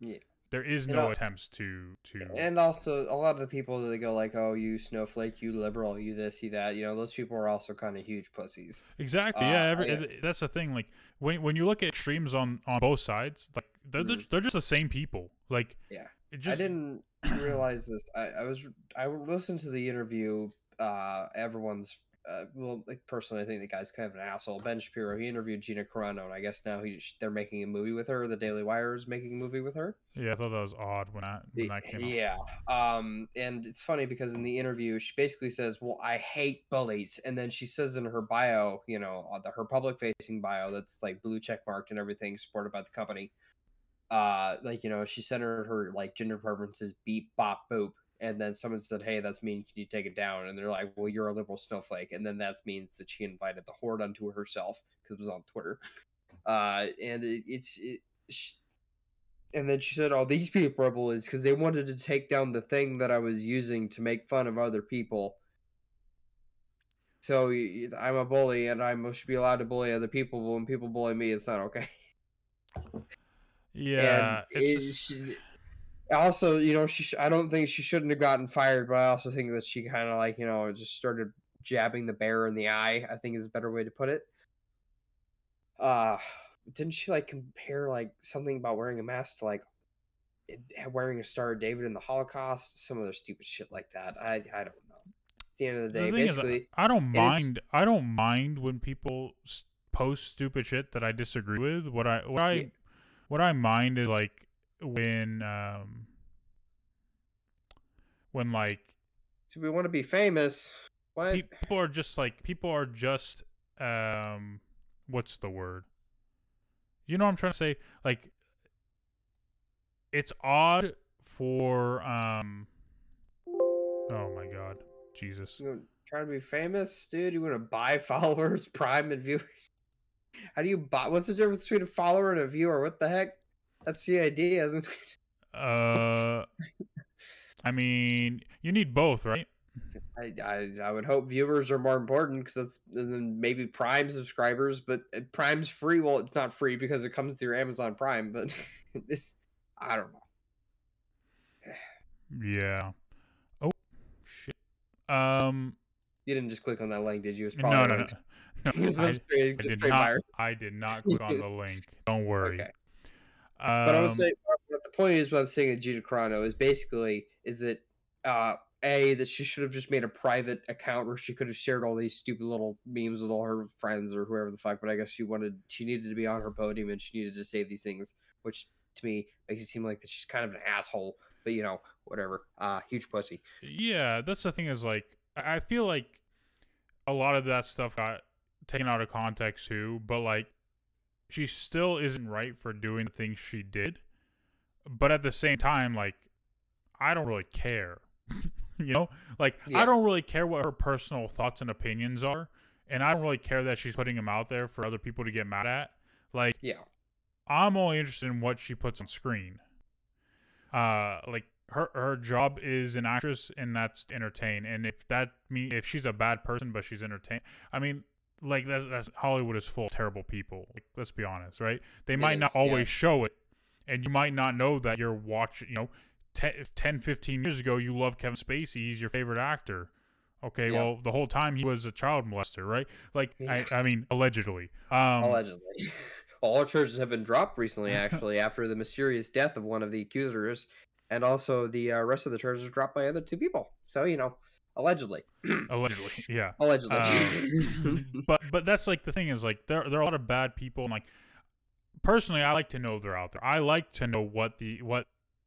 Yeah there is no attempts to to and also a lot of the people that go like oh you snowflake you liberal you this you that you know those people are also kind of huge pussies exactly uh, yeah, every, yeah, that's the thing like when when you look at extremes on on both sides like they're mm-hmm. they're just the same people like yeah just... i didn't [CLEARS THROAT] realize this I, I was i listened to the interview uh everyone's uh, well, like personally, I think the guy's kind of an asshole. Ben Shapiro, he interviewed Gina Carano, and I guess now he they're making a movie with her. The Daily Wire is making a movie with her. Yeah, I thought that was odd when I when that came. Yeah, um, and it's funny because in the interview, she basically says, "Well, I hate bullies," and then she says in her bio, you know, the, her public-facing bio, that's like blue check marked and everything, supported by the company. Uh, like you know, she centered her like gender preferences, beep, bop, boop, and then someone said, "Hey, that's mean. Can you take it down?" And they're like, "Well, you're a liberal snowflake," and then that means that she invited the horde onto herself because it was on Twitter. Uh, and it, it's it, she, and then she said, "Oh, these people are bullies because they wanted to take down the thing that I was using to make fun of other people." So I'm a bully, and I should be allowed to bully other people. When people bully me, it's not okay. Yeah, it's it, just also, you know, she sh- I don't think she shouldn't have gotten fired, but I also think that she kind of like, you know, just started jabbing the bear in the eye, I think is a better way to put it. Uh didn't she like compare like something about wearing a mask to like wearing a Star of David in the Holocaust, some other stupid shit like that. I I don't know. At the end of the day, the basically, is, I don't mind. I don't mind when people post stupid shit that I disagree with. What I what I yeah. What I mind is like when um when like so we want to be famous? What? People are just like people are just um what's the word? You know what i'm trying to say? Like it's odd for um oh my god jesus. You trying to be famous dude? You want to buy [LAUGHS] followers prime and viewers how do you bot? what's the difference between a follower and a viewer what the heck that's the idea, isn't it? Uh, [LAUGHS] I mean, you need both, right? I, I, I would hope viewers are more important because that's then maybe Prime subscribers, but uh, Prime's free. Well, it's not free because it comes through Amazon Prime, but [LAUGHS] this I don't know. [SIGHS] Yeah. Oh shit. Um. You didn't just click on that link, did you? no, no, no. No. I, I, did not. I did not click on the link. Don't worry. Okay. Um, but I would say the point is what I'm saying at Gina Carano is basically is that uh, a that she should have just made a private account where she could have shared all these stupid little memes with all her friends or whoever the fuck. But I guess she wanted she needed to be on her podium and she needed to say these things, which to me makes it seem like that she's kind of an asshole. But you know, whatever. Uh, huge pussy. Yeah, that's the thing is like I feel like a lot of that stuff got taken out of context too. But like she still isn't right for doing the things she did. But at the same time, like, I don't really care. [LAUGHS] you know? Like, yeah. I don't really care what her personal thoughts and opinions are. And I don't really care that she's putting them out there for other people to get mad at. Like, yeah. I'm only interested in what she puts on screen. Uh, like her her job is an actress, and that's to entertain. And if that mean if she's a bad person, but she's entertained, I mean, like that's, that's Hollywood is full of terrible people. Like, let's be honest, right? They it might is, not always yeah. show it, and you might not know that you're watching. You know, 10, 10, 15 years ago, you love Kevin Spacey. He's your favorite actor. Okay, yeah. well, the whole time he was a child molester, right? Like, yeah. I, I mean, allegedly. Um, allegedly. [LAUGHS] All charges have been dropped recently, [LAUGHS] actually, after the mysterious death of one of the accusers, and also the uh, rest of the charges dropped by other two people. So, you know, allegedly. [CLEARS THROAT] Allegedly yeah. Allegedly. Um, [LAUGHS] but but that's like the thing is like there, there are a lot of bad people and like personally i like to know they're out there. I like to know what the what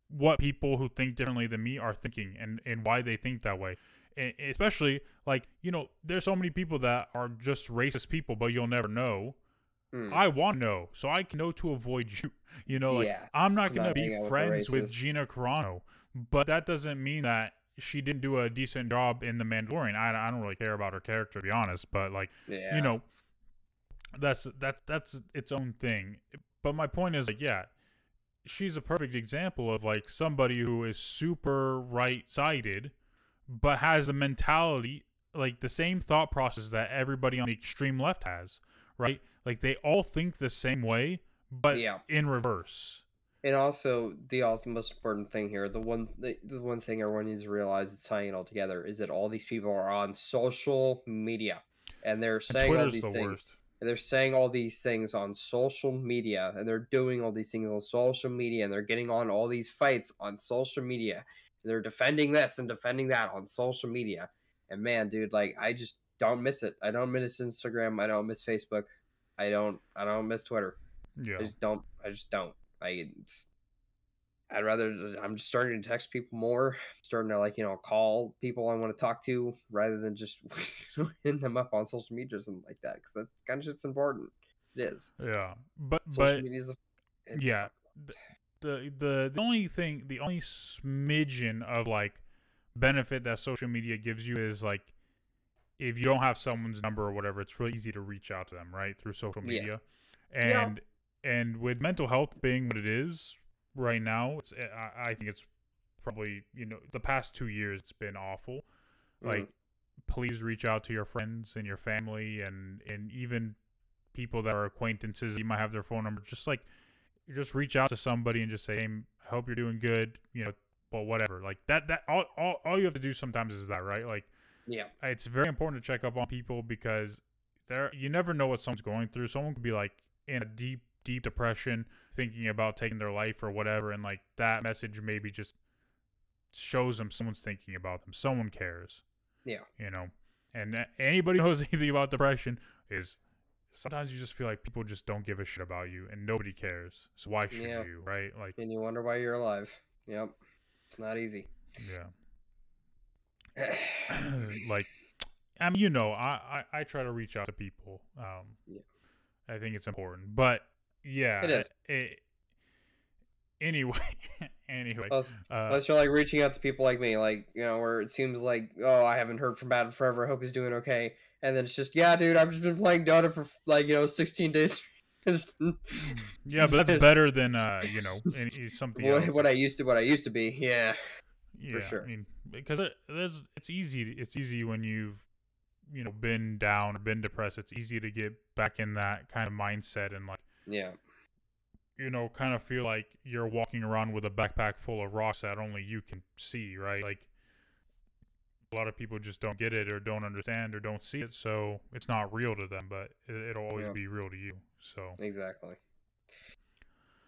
what people who think differently than me are thinking and and why they think that way. And especially like you know there's so many people that are just racist people but you'll never know. Mm. i want to know so i can know to avoid you. [LAUGHS] You know like yeah, i'm not gonna be friends with, with gina carano but that doesn't mean that she didn't do a decent job in the Mandalorian. I, I don't really care about her character to be honest, but like yeah. you know, that's that's that's its own thing. But my point is like yeah, she's a perfect example of like somebody who is super right-sided but has a mentality like the same thought process that everybody on the extreme left has, right? Like they all think the same way but yeah. in reverse. And also, the also most important thing here, the one the, the one thing everyone needs to realize that's tying it all together is that all these people are on social media, and they're saying and all these the things. Worst. And they're saying all these things on social media, and they're doing all these things on social media, and they're getting on all these fights on social media. they're defending this and defending that on social media. And man, dude, like I just don't miss it. I don't miss Instagram. I don't miss Facebook. I don't. I don't miss Twitter. Yeah. I just don't. I just don't. I. I'd rather. I'm just starting to text people more. Starting to like you know call people I want to talk to rather than just [LAUGHS] hitting them up on social media or something like that because that's kind of just important. It is. Yeah. But Social but yeah, the the the only thing the only smidgen of like benefit that social media gives you is like if you don't have someone's number or whatever it's really easy to reach out to them right through social media Yeah. and and with mental health being what it is right now it's I, I think it's probably you know the past two years it's been awful Mhm. like please reach out to your friends and your family and and even people that are acquaintances you might have their phone number just like just reach out to somebody and just say hey i hope you're doing good you know but whatever like that that all, all, all you have to do sometimes is that right like yeah. it's very important to check up on people because there you never know what someone's going through someone could be like in a deep deep depression thinking about taking their life or whatever and like that message maybe just shows them someone's thinking about them someone cares Yeah. you know and anybody who [LAUGHS] knows anything about depression is sometimes you just feel like people just don't give a shit about you and nobody cares so why should Yeah. you right like And you wonder why you're alive. Yep. It's not easy. yeah [SIGHS] [CLEARS THROAT] like I mean, you know, I, I I try to reach out to people. Um, Yeah. I think it's important, but yeah, It is. it- anyway, [LAUGHS] anyway, Plus, uh, Unless you're like reaching out to people like me, like you know, where it seems like, oh, I haven't heard from Bad forever. I hope he's doing okay. And then it's just, yeah, dude, I've just been playing Dota for like you know, 16 days. [LAUGHS] Yeah, but that's [LAUGHS] better than uh, you know, any, something what, else. what I used to, what I used to be. Yeah, yeah, sure. I mean, because it, there's, it's easy. It's easy when you've you know been down or been depressed. It's easy to get back in that kind of mindset and like. Yeah, you know, kind of feel like you're walking around with a backpack full of rocks that only you can see, right? Like a lot of people just don't get it or don't understand or don't see it, so it's not real to them, but it, it'll always Yeah. be real to you. So, exactly.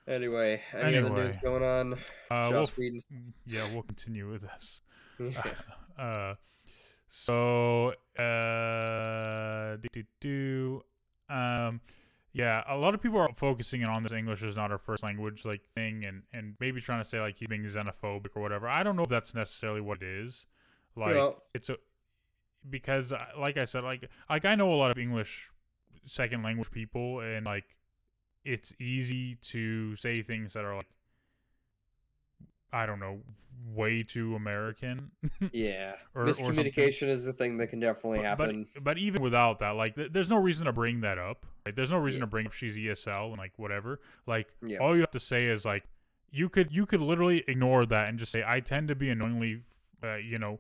Anyway, any other news going on? uh, we'll, yeah, we'll continue with this. Yeah. [LAUGHS] [LAUGHS] uh, so, uh, do, do, do, um, yeah, a lot of people are focusing on this English is not our first language like thing, and and maybe trying to say like he's being xenophobic or whatever. I don't know if that's necessarily what it is. Like Well- it's a because uh, like I said, like like I know a lot of English second language people, and like it's easy to say things that are like I don't know, way too American. [LAUGHS] yeah. Or- or. Miscommunication is a thing that can definitely but, but happen. but even without that, like, th- there's no reason to bring that up. Right? There's no reason Yeah. to bring up she's ESL and like whatever. Like, Yeah. all you have to say is like, you could you could literally ignore that and just say, I tend to be annoyingly, uh, you know,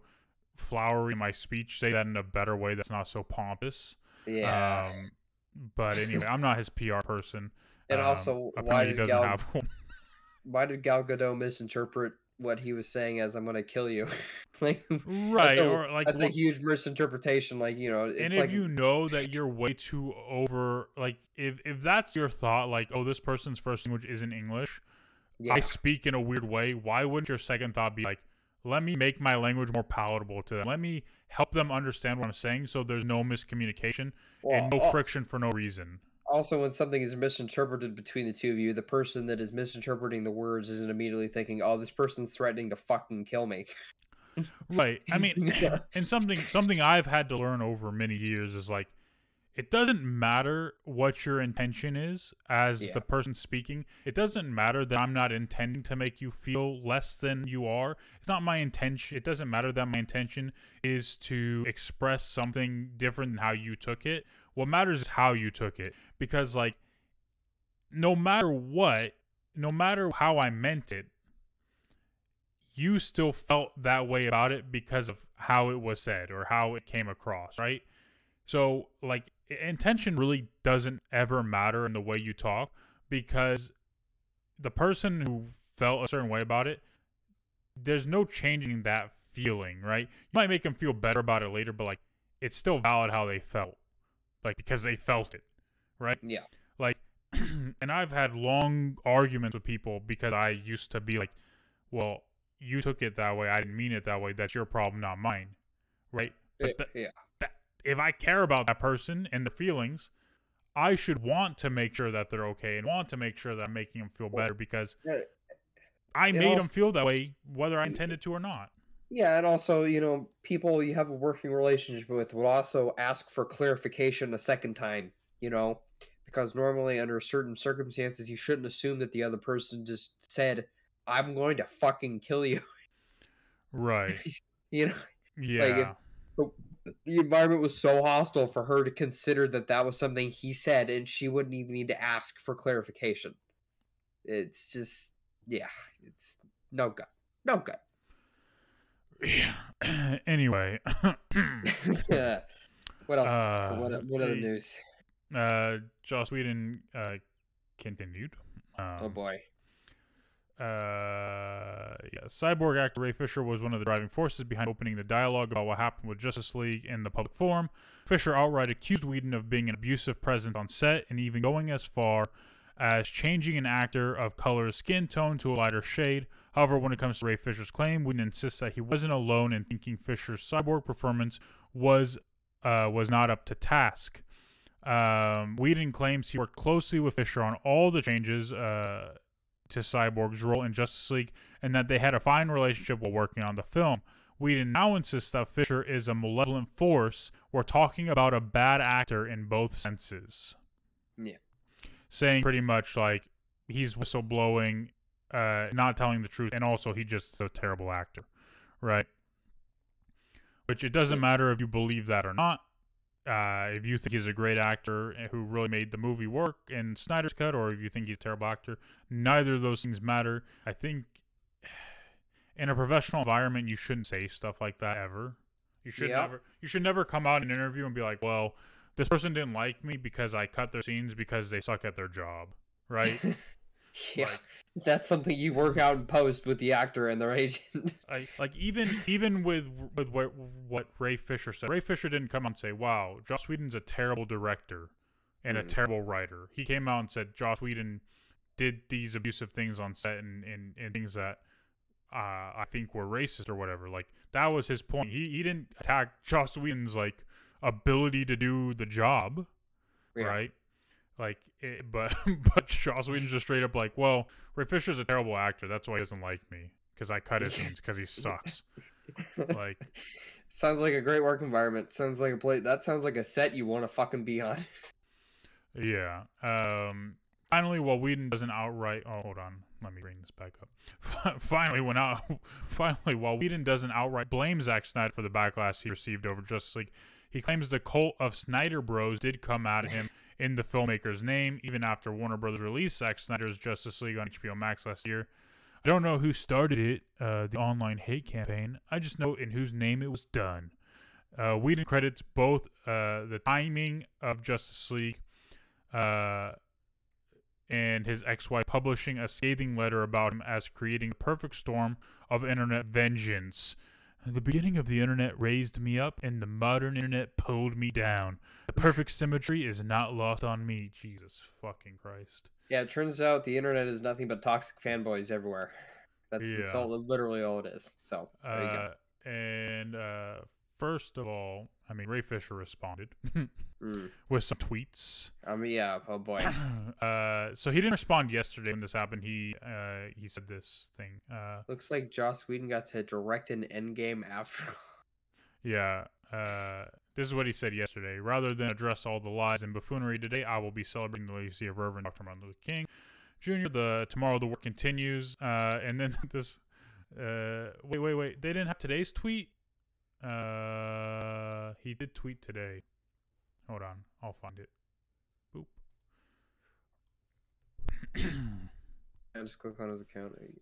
flowery in my speech. Say that in a better way that's not so pompous. yeah. Um, but anyway, I'm not his PR person. and Um, also, why apparently he doesn't Gal, have one. Why did Gal Gadot misinterpret what he was saying as "I'm gonna kill you"? [LAUGHS] like, right? a- or like, that's a huge misinterpretation. Like, you know, it's and like if you know that you're way too over like if if that's your thought like oh this person's first language isn't english yeah, i speak in a weird way why wouldn't your second thought be like let me make my language more palatable to them let me help them understand what i'm saying so there's no miscommunication well, and no al- friction for no reason also when something is misinterpreted between the two of you, the person that is misinterpreting the words isn't immediately thinking, "Oh, this person's threatening to fucking kill me." right i mean [LAUGHS] Yeah. and something something i've had to learn over many years is like it doesn't matter what your intention is as Yeah. the person speaking. It doesn't matter that i'm not intending to make you feel less than you are. It's not my intention. It doesn't matter that my intention is to express something different than how you took it. What matters is how you took it. Because like no matter what no matter how i meant it you still felt that way about it because of how it was said or how it came across, right? So, like, intention really doesn't ever matter in the way you talk because the person who felt a certain way about it, there's no changing that feeling, right? You might make them feel better about it later, but like, it's still valid how they felt, like, because they felt it, right? Yeah, like [CLEARS THROAT] and i've had long arguments with people because i used to be like well you took it that way i didn't mean it that way that's your problem not mine right but Eh, tha- yeah, if I care about that person and their feelings, I should want to make sure that they're okay and want to make sure that I'm making them feel better because I made them feel that way, whether I mm, intended to or not. Yeah, and also, you know, people you have a working relationship with will also ask for clarification a second time, you know, because normally under certain circumstances you shouldn't assume that the other person just said, "I'm going to fucking kill you." Right. [LAUGHS] you know, Yeah. The environment was so hostile for her to consider that that was something he said and she wouldn't even need to ask for clarification. It's just yeah, it's no good. No good. yeah. [CLEARS THROAT] anyway, [LAUGHS] what else? Uh, what what other eh, news? uh, Joss Whedon uh, continued. Um, Oh boy. Uh, yeah, cyborg actor Ray Fisher was one of the driving forces behind opening the dialogue about what happened with Justice League in the public forum. Fisher outright accused Whedon of being an abusive presence on set and even going as far as changing an actor of color's skin tone to a lighter shade. However, when it comes to Ray Fisher's claim, Whedon insists that he wasn't alone in thinking Fisher's cyborg performance was uh, was not up to task. Um, Whedon claims he worked closely with Fisher on all the changes uh, to Cyborg's role in Justice League and that they had a fine relationship while working on the film. Whedon now insists that Fisher is a malevolent force. We're talking about a bad actor in both senses. Yeah. Saying pretty much like he's whistleblowing, uh, not telling the truth, and also he just a terrible actor, right? Which it doesn't matter if you believe that or not. Uh, if you think he's a great actor who really made the movie work in Snyder's cut, or if you think he's a terrible actor, neither of those things matter. I think [SIGHS] in a professional environment, you shouldn't say stuff like that ever. You should Yeah. never. You should never come out in an interview and be like, "Well, this person didn't like me because I cut their scenes because they suck at their job." Right? [LAUGHS] [LAUGHS] yeah. Like- That's something you work out in post with the actor and their agent. [LAUGHS] I, like even even with with what what Ray Fisher said. Ray Fisher didn't come out and say, "Wow, Joss Whedon's a terrible director and a Mhm. terrible writer." He came out and said Joss Whedon did these abusive things on set and and, and things that uh, I think were racist or whatever. Like that was his point. He he didn't attack Joss Whedon's like ability to do the job, Yeah. right? Like, it, [LAUGHS] but but Joss Whedon's just straight up like, well, Ray Fisher's a terrible actor. That's why he doesn't like me because I cut his scenes because he sucks. [LAUGHS] like, sounds like a great work environment. Sounds like a play. That sounds like a set you want to fucking be on. [LAUGHS] yeah. Um. Finally, while Whedon doesn't outright, oh, hold on, let me bring this back up. finally, when out, finally, while Whedon doesn't outright blame Zack Snyder for the backlash he received over Justice League, he claims the cult of Snyder Bros did come at him in the filmmaker's name, even after Warner Brothers released Zack Snyder's Justice League on HBO Max last year. I don't know who started it, uh, the online hate campaign. I just know in whose name it was done. Uh, Whedon credits both uh, the timing of Justice League uh, and his ex-wife publishing a scathing letter about him as creating a perfect storm of internet vengeance. The beginning of the internet raised me up, and the modern internet pulled me down. The perfect symmetry is not lost on me. Jesus fucking Christ. Yeah, it turns out the internet is nothing but toxic fanboys everywhere. That's, that's all literally all it is. So there you go. Uh, and uh, first of all, I mean, Ray Fisher responded Mm. [LAUGHS] with some tweets. I mean, yeah. Oh boy. [CLEARS THROAT] uh, so he didn't respond yesterday when this happened. He uh, he said this thing. Uh, Looks like Joss Whedon got to direct an Endgame after. [LAUGHS] yeah. Uh, this is what he said yesterday. Rather than address all the lies and buffoonery today, I will be celebrating the legacy of Reverend Dr. Martin Luther King Jr. The tomorrow the work continues. Uh, and then [LAUGHS] this. Uh, wait, wait, wait. They didn't have today's tweet. Uh, he did tweet today. Hold on, I'll find it. Boop. [CLEARS THROAT] I just click on his account. There you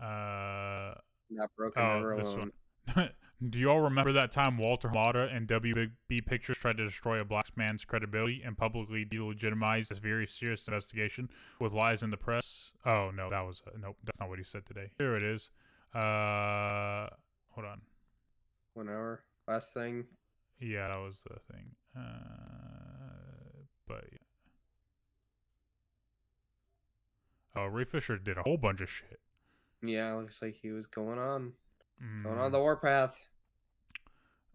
go. uh, Not broken, Oh, never this alone. one. [LAUGHS] Do you all remember that time Walter Hamada and WB Pictures tried to destroy a black man's credibility and publicly delegitimize this very serious investigation with lies in the press? Oh no, that was uh, nope. That's not what he said today. Here it is. Uh, hold on. One hour. Last thing. Yeah, that was the thing. Uh, but yeah. Oh, Ray Fisher did a whole bunch of shit. Yeah, looks like he was going on, going Mm. on the warpath.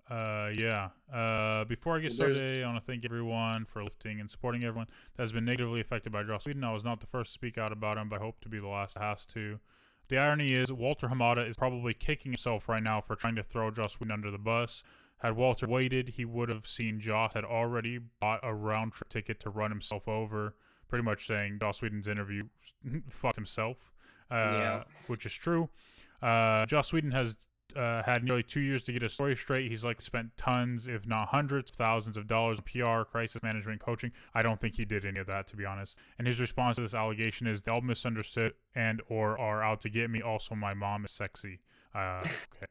Uh, yeah. Uh, before I get There's- started, I want to thank everyone for lifting and supporting everyone that has been negatively affected by Joss Whedon. I was not the first to speak out about him, but I hope to be the last that has to. The irony is, Walter Hamada is probably kicking himself right now for trying to throw Joss Whedon under the bus. Had Walter waited, he would have seen Joss had already bought a round trip ticket to run himself over, pretty much saying Joss Whedon's interview [LAUGHS] fucked himself, uh, Yeah. which is true. Uh, Joss Whedon has uh, had nearly two years to get his story straight. He's like spent tons, if not hundreds, thousands of dollars on PR, crisis management, coaching. I don't think he did any of that, to be honest. And his response to this allegation is, "They all misunderstood and or are out to get me. Also, my mom is sexy." Uh, [LAUGHS] okay.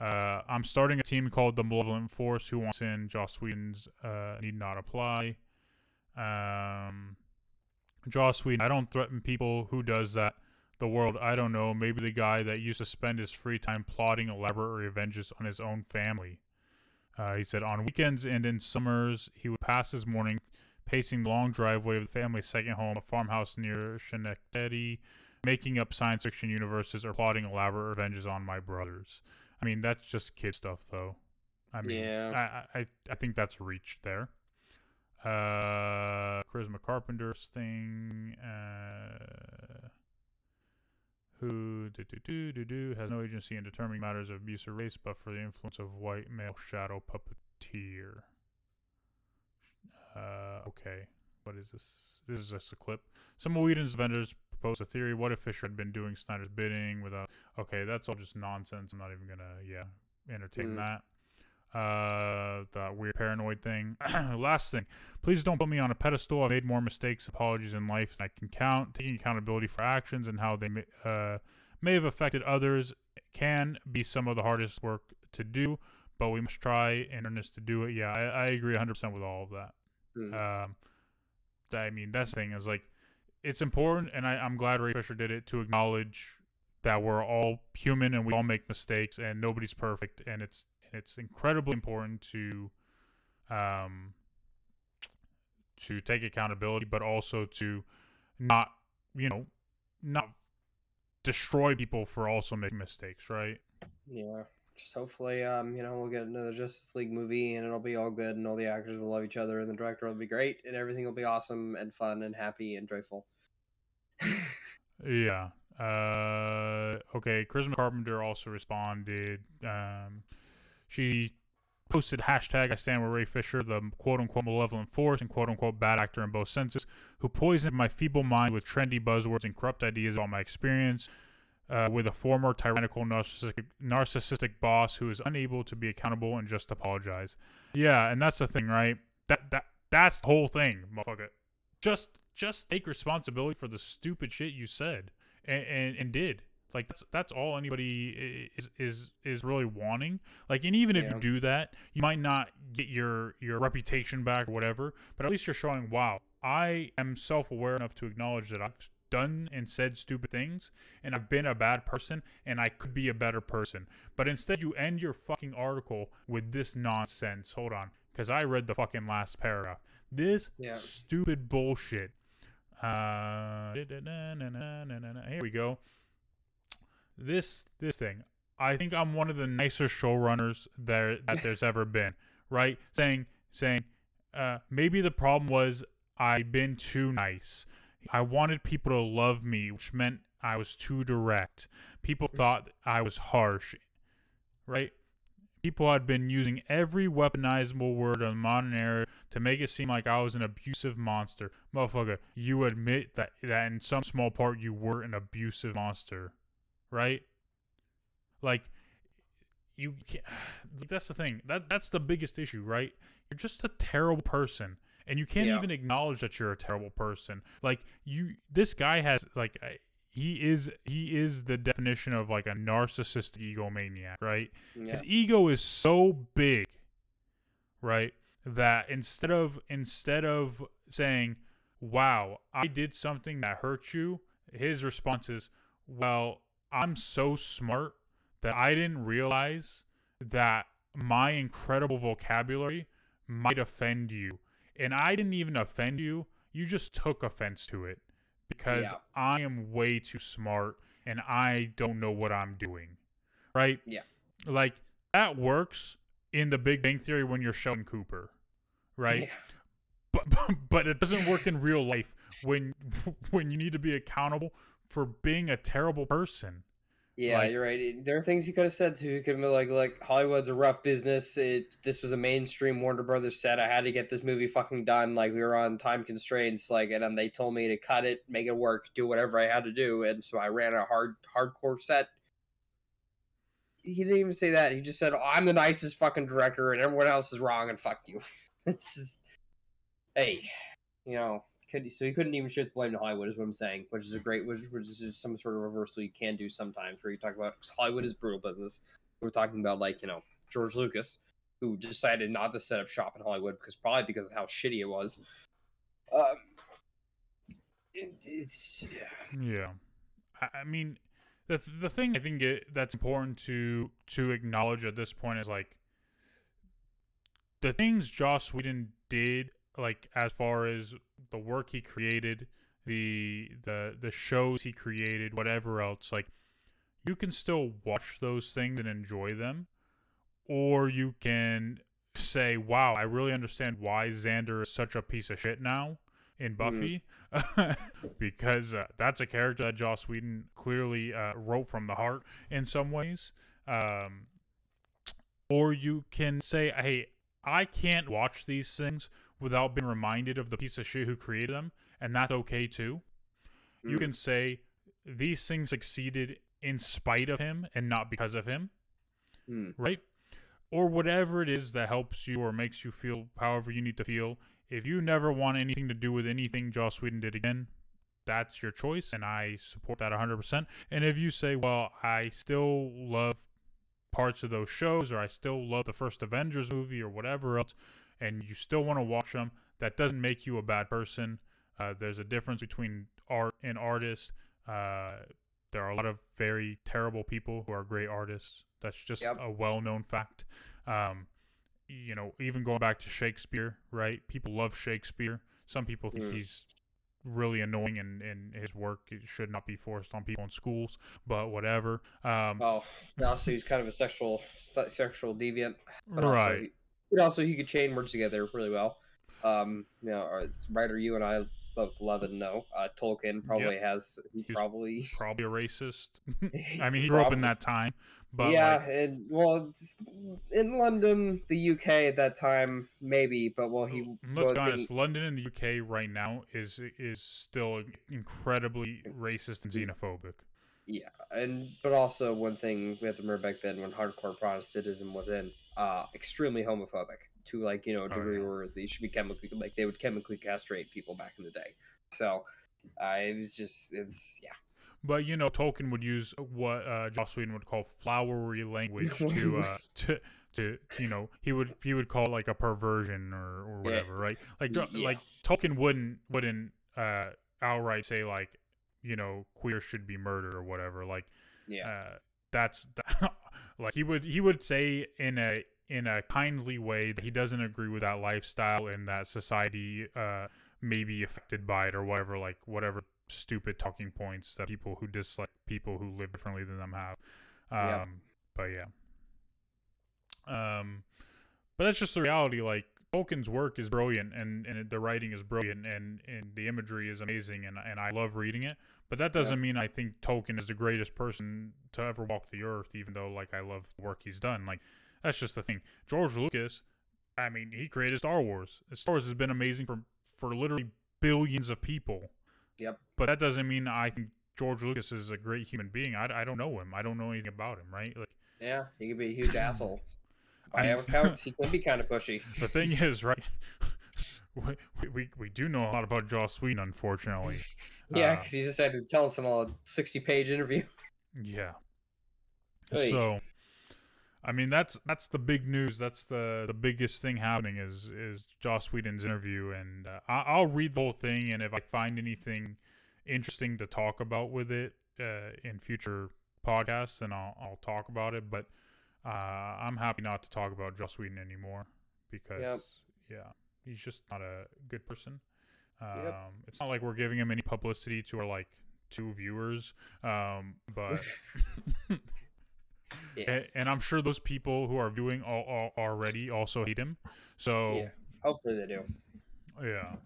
Uh, I'm starting a team called the Malevolent Force. Who wants in? Joss Whedon's uh, need not apply. Um, Joss Whedon. I don't threaten people. Who does that? The world. I don't know. Maybe the guy that used to spend his free time plotting elaborate revenges on his own family. Uh, he said on weekends and in summers, he would pass his morning pacing the long driveway of the family's second home, a farmhouse near Schenectady, making up science fiction universes or plotting elaborate revenges on my brothers. I mean, that's just kid stuff, though. I mean, Yeah. I, I I think that's reached there. Uh, Charisma Carpenter's thing. Uh, who do, do, do, do, do, has no agency in determining matters of abuse or race, but for the influence of white male shadow puppeteer. Uh, okay, what is this? This is just a clip. Some of Whedon's vendors proposed a theory: what if Fisher had been doing Snyder's bidding without? Okay, that's all just nonsense. I'm not even gonna, yeah, entertain Mm. that. Uh, the weird paranoid thing. [CLEARS THROAT] Last thing, please don't put me on a pedestal. I've made more mistakes, apologies in life than I can count. Taking accountability for actions and how they may, uh, may have affected others can be some of the hardest work to do, but we must try in earnest to do it. Yeah, I, I agree 100% with all of that. Mm. Um, I mean, that's the thing is like, it's important, and I, I'm glad Ray Fisher did it to acknowledge that we're all human and we all make mistakes, and nobody's perfect, and it's it's incredibly important to, um, to take accountability, but also to not, you know, not destroy people for also making mistakes, right? Yeah. Just hopefully, um, you know, we'll get another Justice League movie and it'll be all good and all the actors will love each other and the director will be great and everything will be awesome and fun and happy and joyful. [LAUGHS] Yeah. Uh, okay. Charisma Carpenter also responded. Um, she posted hashtag I stand with Ray Fisher, the quote unquote malevolent force and quote unquote bad actor in both senses, who poisoned my feeble mind with trendy buzzwords and corrupt ideas about my experience. Uh, with a former tyrannical narcissistic, narcissistic boss who is unable to be accountable and just apologize. Yeah, and that's the thing, right? That that that's the whole thing, motherfucker. Just just take responsibility for the stupid shit you said and, and, and did. Like that's that's all anybody is is is really wanting. Like, and even if you do that, you might not get your your reputation back or whatever. But at least you're showing, wow, I am self aware enough to acknowledge that I've done and said stupid things, and I've been a bad person, and I could be a better person. But instead, you end your fucking article with this nonsense. Hold on, because I read the fucking last paragraph. This Yeah. stupid bullshit. Uh, here we go. This this thing. I think I'm one of the nicer showrunners there that there's ever been. Right? Saying saying uh, maybe the problem was I've been too nice. I wanted people to love me, which meant I was too direct. People thought I was harsh. Right? People had been using every weaponizable word of the modern era to make it seem like I was an abusive monster. Motherfucker, you admit that, that in some small part you were an abusive monster. Right? Like, you can't, [SIGHS] that's the thing. That That's the biggest issue, right? You're just a terrible person. And you can't Yeah. even acknowledge that you're a terrible person. Like, you, this guy has, like, he is he is the definition of like a narcissistic egomaniac, right? Yeah. His ego is so big, right? That instead of instead of saying, "Wow, I did something that hurt you," his response is, "Well, I'm so smart that I didn't realize that my incredible vocabulary might offend you, and I didn't even offend you. You just took offense to it." Because Yeah. I am way too smart and I don't know what I'm doing. Right? Yeah. like that works in the Big Bang Theory when you're Sheldon Cooper, right? Yeah. But, but [LAUGHS] but it doesn't work in real life when [LAUGHS] when you need to be accountable for being a terrible person. Yeah, Like- you're right. There are things he could have said too. He could have been like, like Hollywood's a rough business. It this was a mainstream Warner Brothers set. I had to get this movie fucking done. Like we were on time constraints. Like and then they told me to cut it, make it work, do whatever I had to do, and so I ran a hard hardcore set. He didn't even say that. He just said, oh, "I'm the nicest fucking director, and everyone else is wrong, and fuck you." [LAUGHS] it's just, hey, you know. Could, so he couldn't even shift the blame to Hollywood, is what I'm saying, which is a great, which, which is just some sort of reversal you can do sometimes, where you talk about Hollywood is brutal business. We're talking about like you know George Lucas, who decided not to set up shop in Hollywood because probably because of how shitty it was. Um, it, it's yeah. Yeah, I, I mean, the the thing I think it, that's important to to acknowledge at this point is like the things Joss Whedon did, like as far as the work he created, the the the shows he created, whatever else, like you can still watch those things and enjoy them, or you can say, "Wow, I really understand why Xander is such a piece of shit now." In Buffy, [LAUGHS] because uh, that's a character that Joss Whedon clearly uh, wrote from the heart in some ways. Um, or you can say, "Hey, I can't watch these things without being reminded of the piece of shit who created them," and that's okay too. You Mm. can say these things succeeded in spite of him and not because of him, Mm. right? Or whatever it is that helps you or makes you feel however you need to feel. If you never want anything to do with anything Joss Whedon did again, that's your choice, and I support that 100%. And if you say, well, I still love parts of those shows, or I still love the first Avengers movie, or whatever else, and you still want to watch them, that doesn't make you a bad person. Uh, there's a difference between art and artist. Uh, there are a lot of very terrible people who are great artists. That's just Yep. a well known fact. Um, you know, even going back to Shakespeare, right? People love Shakespeare. Some people think Mm. he's really annoying and, and his work should not be forced on people in schools, but whatever. Um, Oh, also he's kind of a sexual se- sexual deviant. Right. But also he could chain words together really well. Um, you know, uh, it's writer you and I both love and know. Uh, Tolkien probably has. He He's probably. [LAUGHS] Probably a racist. [LAUGHS] I mean, he grew up in that time, but yeah, like, and well, in London, the UK at that time, maybe, but well, he. let's well, be the- honest. London and the UK right now is is still incredibly racist and xenophobic. Yeah, and but also one thing we have to remember back then when hardcore Protestantism was in, uh, extremely homophobic to like you know a Oh, degree yeah. where they should be chemically like they would chemically castrate people back in the day. So, uh, it was just it's yeah. But you know, Tolkien would use what uh, Joss Whedon would call flowery language to [LAUGHS] uh, to to you know he would he would call it like a perversion or, or Yeah. whatever, right? Like Yeah. like Tolkien wouldn't wouldn't uh, outright say like you know queer should be murdered or whatever. Like Yeah, uh, that's [LAUGHS] like he would he would say in a in a kindly way that he doesn't agree with that lifestyle and that society uh, may be affected by it or whatever like whatever stupid talking points that people who dislike people who live differently than them have um Yep. but yeah um but that's just the reality like Tolkien's work is brilliant and, and the writing is brilliant and, and the imagery is amazing and, and I love reading it. But that doesn't mean I think Tolkien is the greatest person to ever walk the earth, even though like I love the work he's done. Like that's just the thing. George Lucas, I mean, he created Star Wars. Star Wars has been amazing for for literally billions of people. Yep. But that doesn't mean I think George Lucas is a great human being. I, I don't know him. I don't know anything about him, right? Like yeah, he could be a huge [CLEARS THROAT] asshole. I By mean- all accounts, he can be kind of pushy. [LAUGHS] the thing is, right? [LAUGHS] We, we, we do know a lot about Joss Whedon, unfortunately. [LAUGHS] Yeah, Uh, because he just had to tell us in a sixty-page interview. Yeah. Oy. So, I mean, that's that's the big news. That's the the biggest thing happening is is Joss Whedon's interview, and uh, I, I'll read the whole thing, and if I find anything interesting to talk about with it uh, in future podcasts, then I'll I'll talk about it. But uh, I'm happy not to talk about Joss Whedon anymore because yeah, he's just not a good person. Um, Yep. It's not like we're giving him any publicity to our like two viewers, um, but [LAUGHS] Yeah. And I'm sure those people who are viewing all, all already also hate him. So Yeah. Hopefully they do. yeah.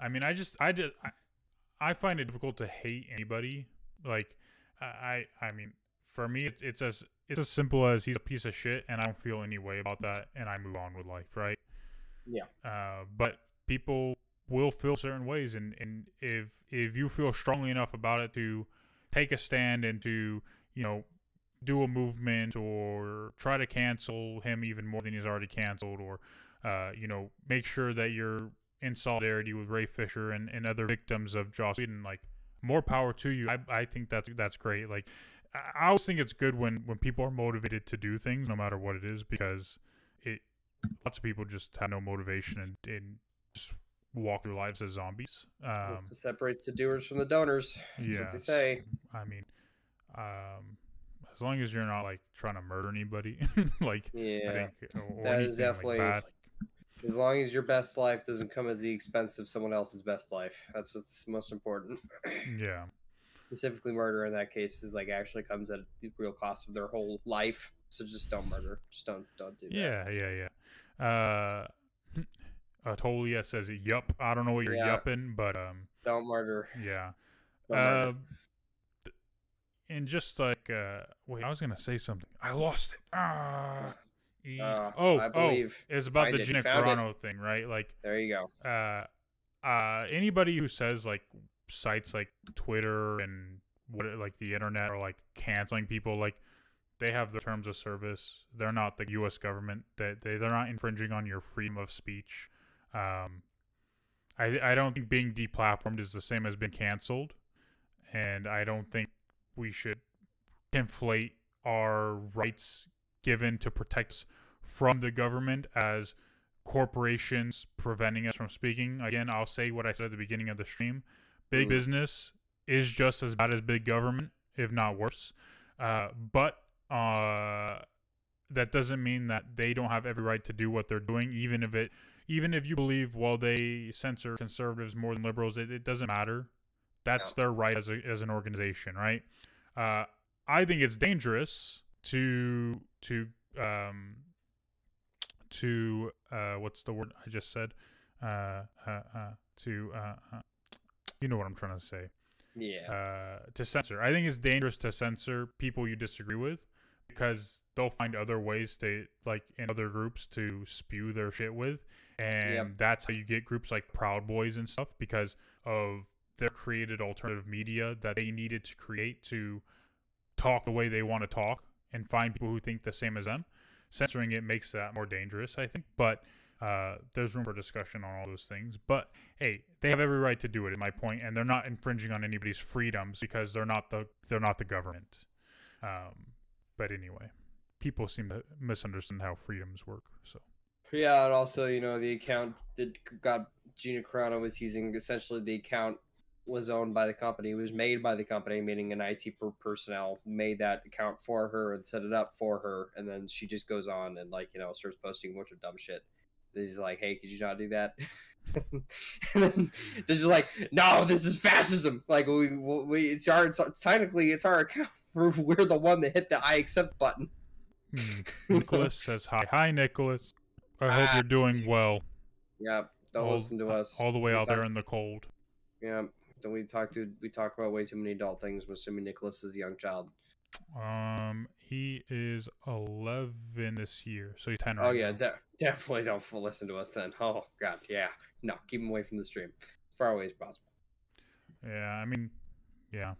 I mean, I just I did I, I find it difficult to hate anybody. Like I I I mean, for me it's, it's as it's as simple as he's a piece of shit and I don't feel any way about that and I move on with life, right? Yeah. Uh but people will feel certain ways and and if if you feel strongly enough about it to take a stand and to, you know, do a movement or try to cancel him even more than he's already canceled or uh, you know, make sure that you're in solidarity with Ray Fisher and, and other victims of Joss Whedon. Like, more power to you. I, I think that's that's great. Like, I always think it's good when when people are motivated to do things, no matter what it is, because it lots of people just have no motivation and, and just walk their lives as zombies. Um, what separates the doers from the donors. That's what they say. I mean, um, as long as you're not like trying to murder anybody, [LAUGHS] like I Yeah. think, or, or That is anything, like, definitely- bad, As long as your best life doesn't come at the expense of someone else's best life. That's what's most important. yeah. Specifically murder in that case is like actually comes at the real cost of their whole life. So just don't murder. Just don't don't do that. Yeah, yeah, yeah. Uh, [LAUGHS] uh Tolia says, "Yup." I don't know what you're Yeah. yupping, but um, Don't murder. yeah. Don't. Uh, and just like uh, wait, I was gonna say something. I lost it. Ah. Uh, oh, I oh, it's about Find the it. Gina it. Carano thing, right? Like, There you go. uh, uh, anybody who says like sites like Twitter and what like the internet are like canceling people, like they have the terms of service. They're not the U.S. government. That they, they're not infringing on your freedom of speech. Um, I I don't think being deplatformed is the same as being canceled, and I don't think we should conflate our rights given to protect us from the government as corporations preventing us from speaking. Again, I'll say what I said at the beginning of the stream. Big Mm. business is just as bad as big government, if not worse. Uh, but uh, that doesn't mean that they don't have every right to do what they're doing, even if it, even if you believe, well, they censor conservatives more than liberals. It, it doesn't matter. That's their right as a, as an organization, right? Uh, I think it's dangerous to to um, to uh, what's the word I just said? Uh, uh, uh, to uh, uh, you know what I'm trying to say. Yeah. Uh, to censor. I think it's dangerous to censor people you disagree with because they'll find other ways to like in other groups to spew their shit with, and Yep. that's how you get groups like Proud Boys and stuff because of their created alternative media that they needed to create to talk the way they want to talk and find people who think the same as them. Censoring it makes that more dangerous, I think, but uh, there's room for discussion on all those things. But hey, they have every right to do it. My point, and they're not infringing on anybody's freedoms because they're not the they're not the government. Um, but anyway, people seem to misunderstand how freedoms work. So Yeah, and also, you know, the account that got Gina Carano was using essentially the account was owned by the company. It was made by the company, meaning an IT per- personnel made that account for her and set it up for her, and then she just goes on and like you know starts posting a bunch of dumb shit. He's like, "Hey, could you not do that?" [LAUGHS] and then they're just like, "No, this is fascism. Like we, we it's our it's, technically it's our account. [LAUGHS] We're, we're the one that hit the I accept button." hmm. Nicholas says hi. Hi, Nicholas. I hope Ah. you're doing well. Yeah, don't all, listen to us. all the way We out there in the cold. Yeah, then we talk to we talk about way too many adult things. I'm assuming Nicholas is a young child. Um, he is 11 this year, so he's 10 right Oh yeah, de- definitely don't listen to us then. [LAUGHS] Oh god, yeah, no, keep him away from the stream, as far away as possible. Yeah, I mean, yeah.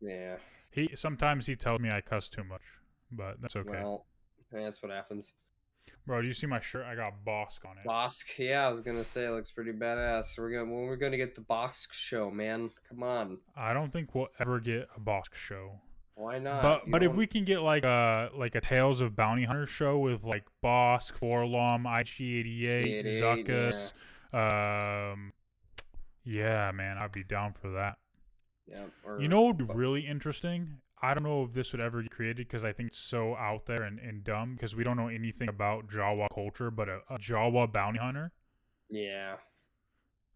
Yeah, He sometimes he tells me I cuss too much, but that's okay. well, that's what happens. Bro, do you see my shirt? I got Bossk on it. Bossk, yeah, I was gonna say it looks pretty badass. We're gonna when we're gonna get the Bossk show, man. Come on, I don't think we'll ever get a Bossk show. Why not? but You but if we can get like a like a Tales of Bounty Hunter show with like Bossk, 4-LOM, IG88, 88, Zuckuss, um, yeah, man, I'd be down for that. yeah, or, You know what would be really interesting? I don't know if this would ever get created because I think it's so out there and, and dumb because we don't know anything about Jawa culture, but a, a Jawa bounty hunter, yeah,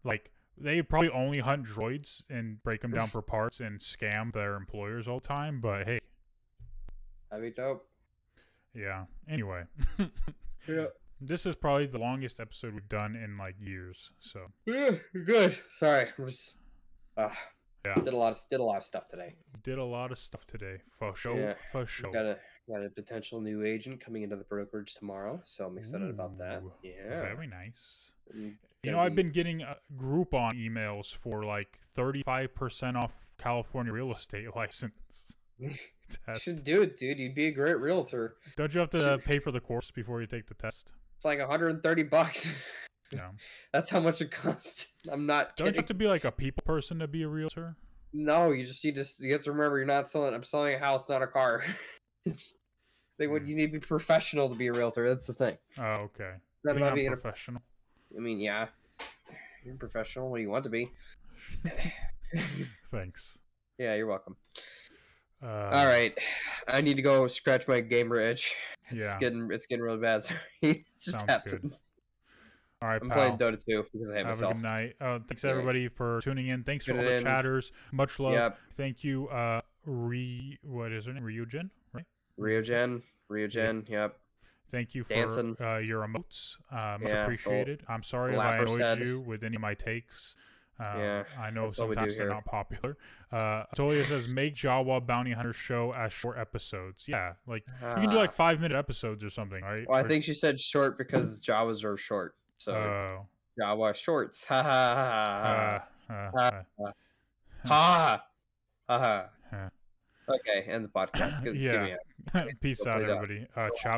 like they probably only hunt droids and break them down for parts and scam their employers all the time. But hey, that'd be dope. Yeah. Anyway, [LAUGHS] Yeah. this is probably the longest episode we've done in like years. So Yeah, good. Sorry, I'm just. Uh, Yeah. Did a lot of did a lot of stuff today. did a lot of stuff today. For sure. Yeah, For sure. Got a got a potential new agent coming into the brokerage tomorrow, so I'm excited about that. Yeah. Very nice. I'm You know, I've been getting uh, Groupon emails for like 35% off California real estate [LAUGHS] license. [LAUGHS] You test. should do it, dude. You'd be a great realtor. Don't you have to [LAUGHS] pay for the course before you take the test? It's like 130 bucks. No. That's how much it costs. I'm not Don't you have to be like a people person to be a realtor? No, you just need to. You have to remember, you're not selling. I'm selling a house, not a car. they would. Hmm. You need to be professional to be a realtor. That's the thing. Oh, okay. Not Think about I'm being a professional. I mean, yeah, you're a professional. What do you want to be? Thanks. yeah, you're welcome. Uh, All right, I need to go scratch my gamer itch. It's Yeah. getting it's getting really bad. [LAUGHS] Sorry, it just Sounds good. happens. All right, I'm pal. playing Dota 2 because I hate Have myself. Have a good night. Uh, thanks everybody for tuning in. Thanks for all the in. chatters. Much love. Yep, Thank you, uh, Re. What is her name? Ryujin, right? Ryogen, Ryogen. Yep. Thank you for Dancing. uh, your emotes. Uh, much Yeah, appreciated. I'm sorry if I annoyed said. you with any of my takes. Uh, Yeah, I know that's what we do sometimes they're not popular. Uh, Tolia says make Jawa Bounty Hunter show as short episodes. Yeah, like you can do Ah. like five minute episodes or something, right? Well, I Or- think she said short because Jawas are short. So Oh, Jawa shorts. Ha ha uh, ha uh, Ah. uh, ha ha ha. Huh. Okay, end the podcast. Give, give Yeah. a- [LAUGHS] Peace out, everybody. Uh, ciao, ciao.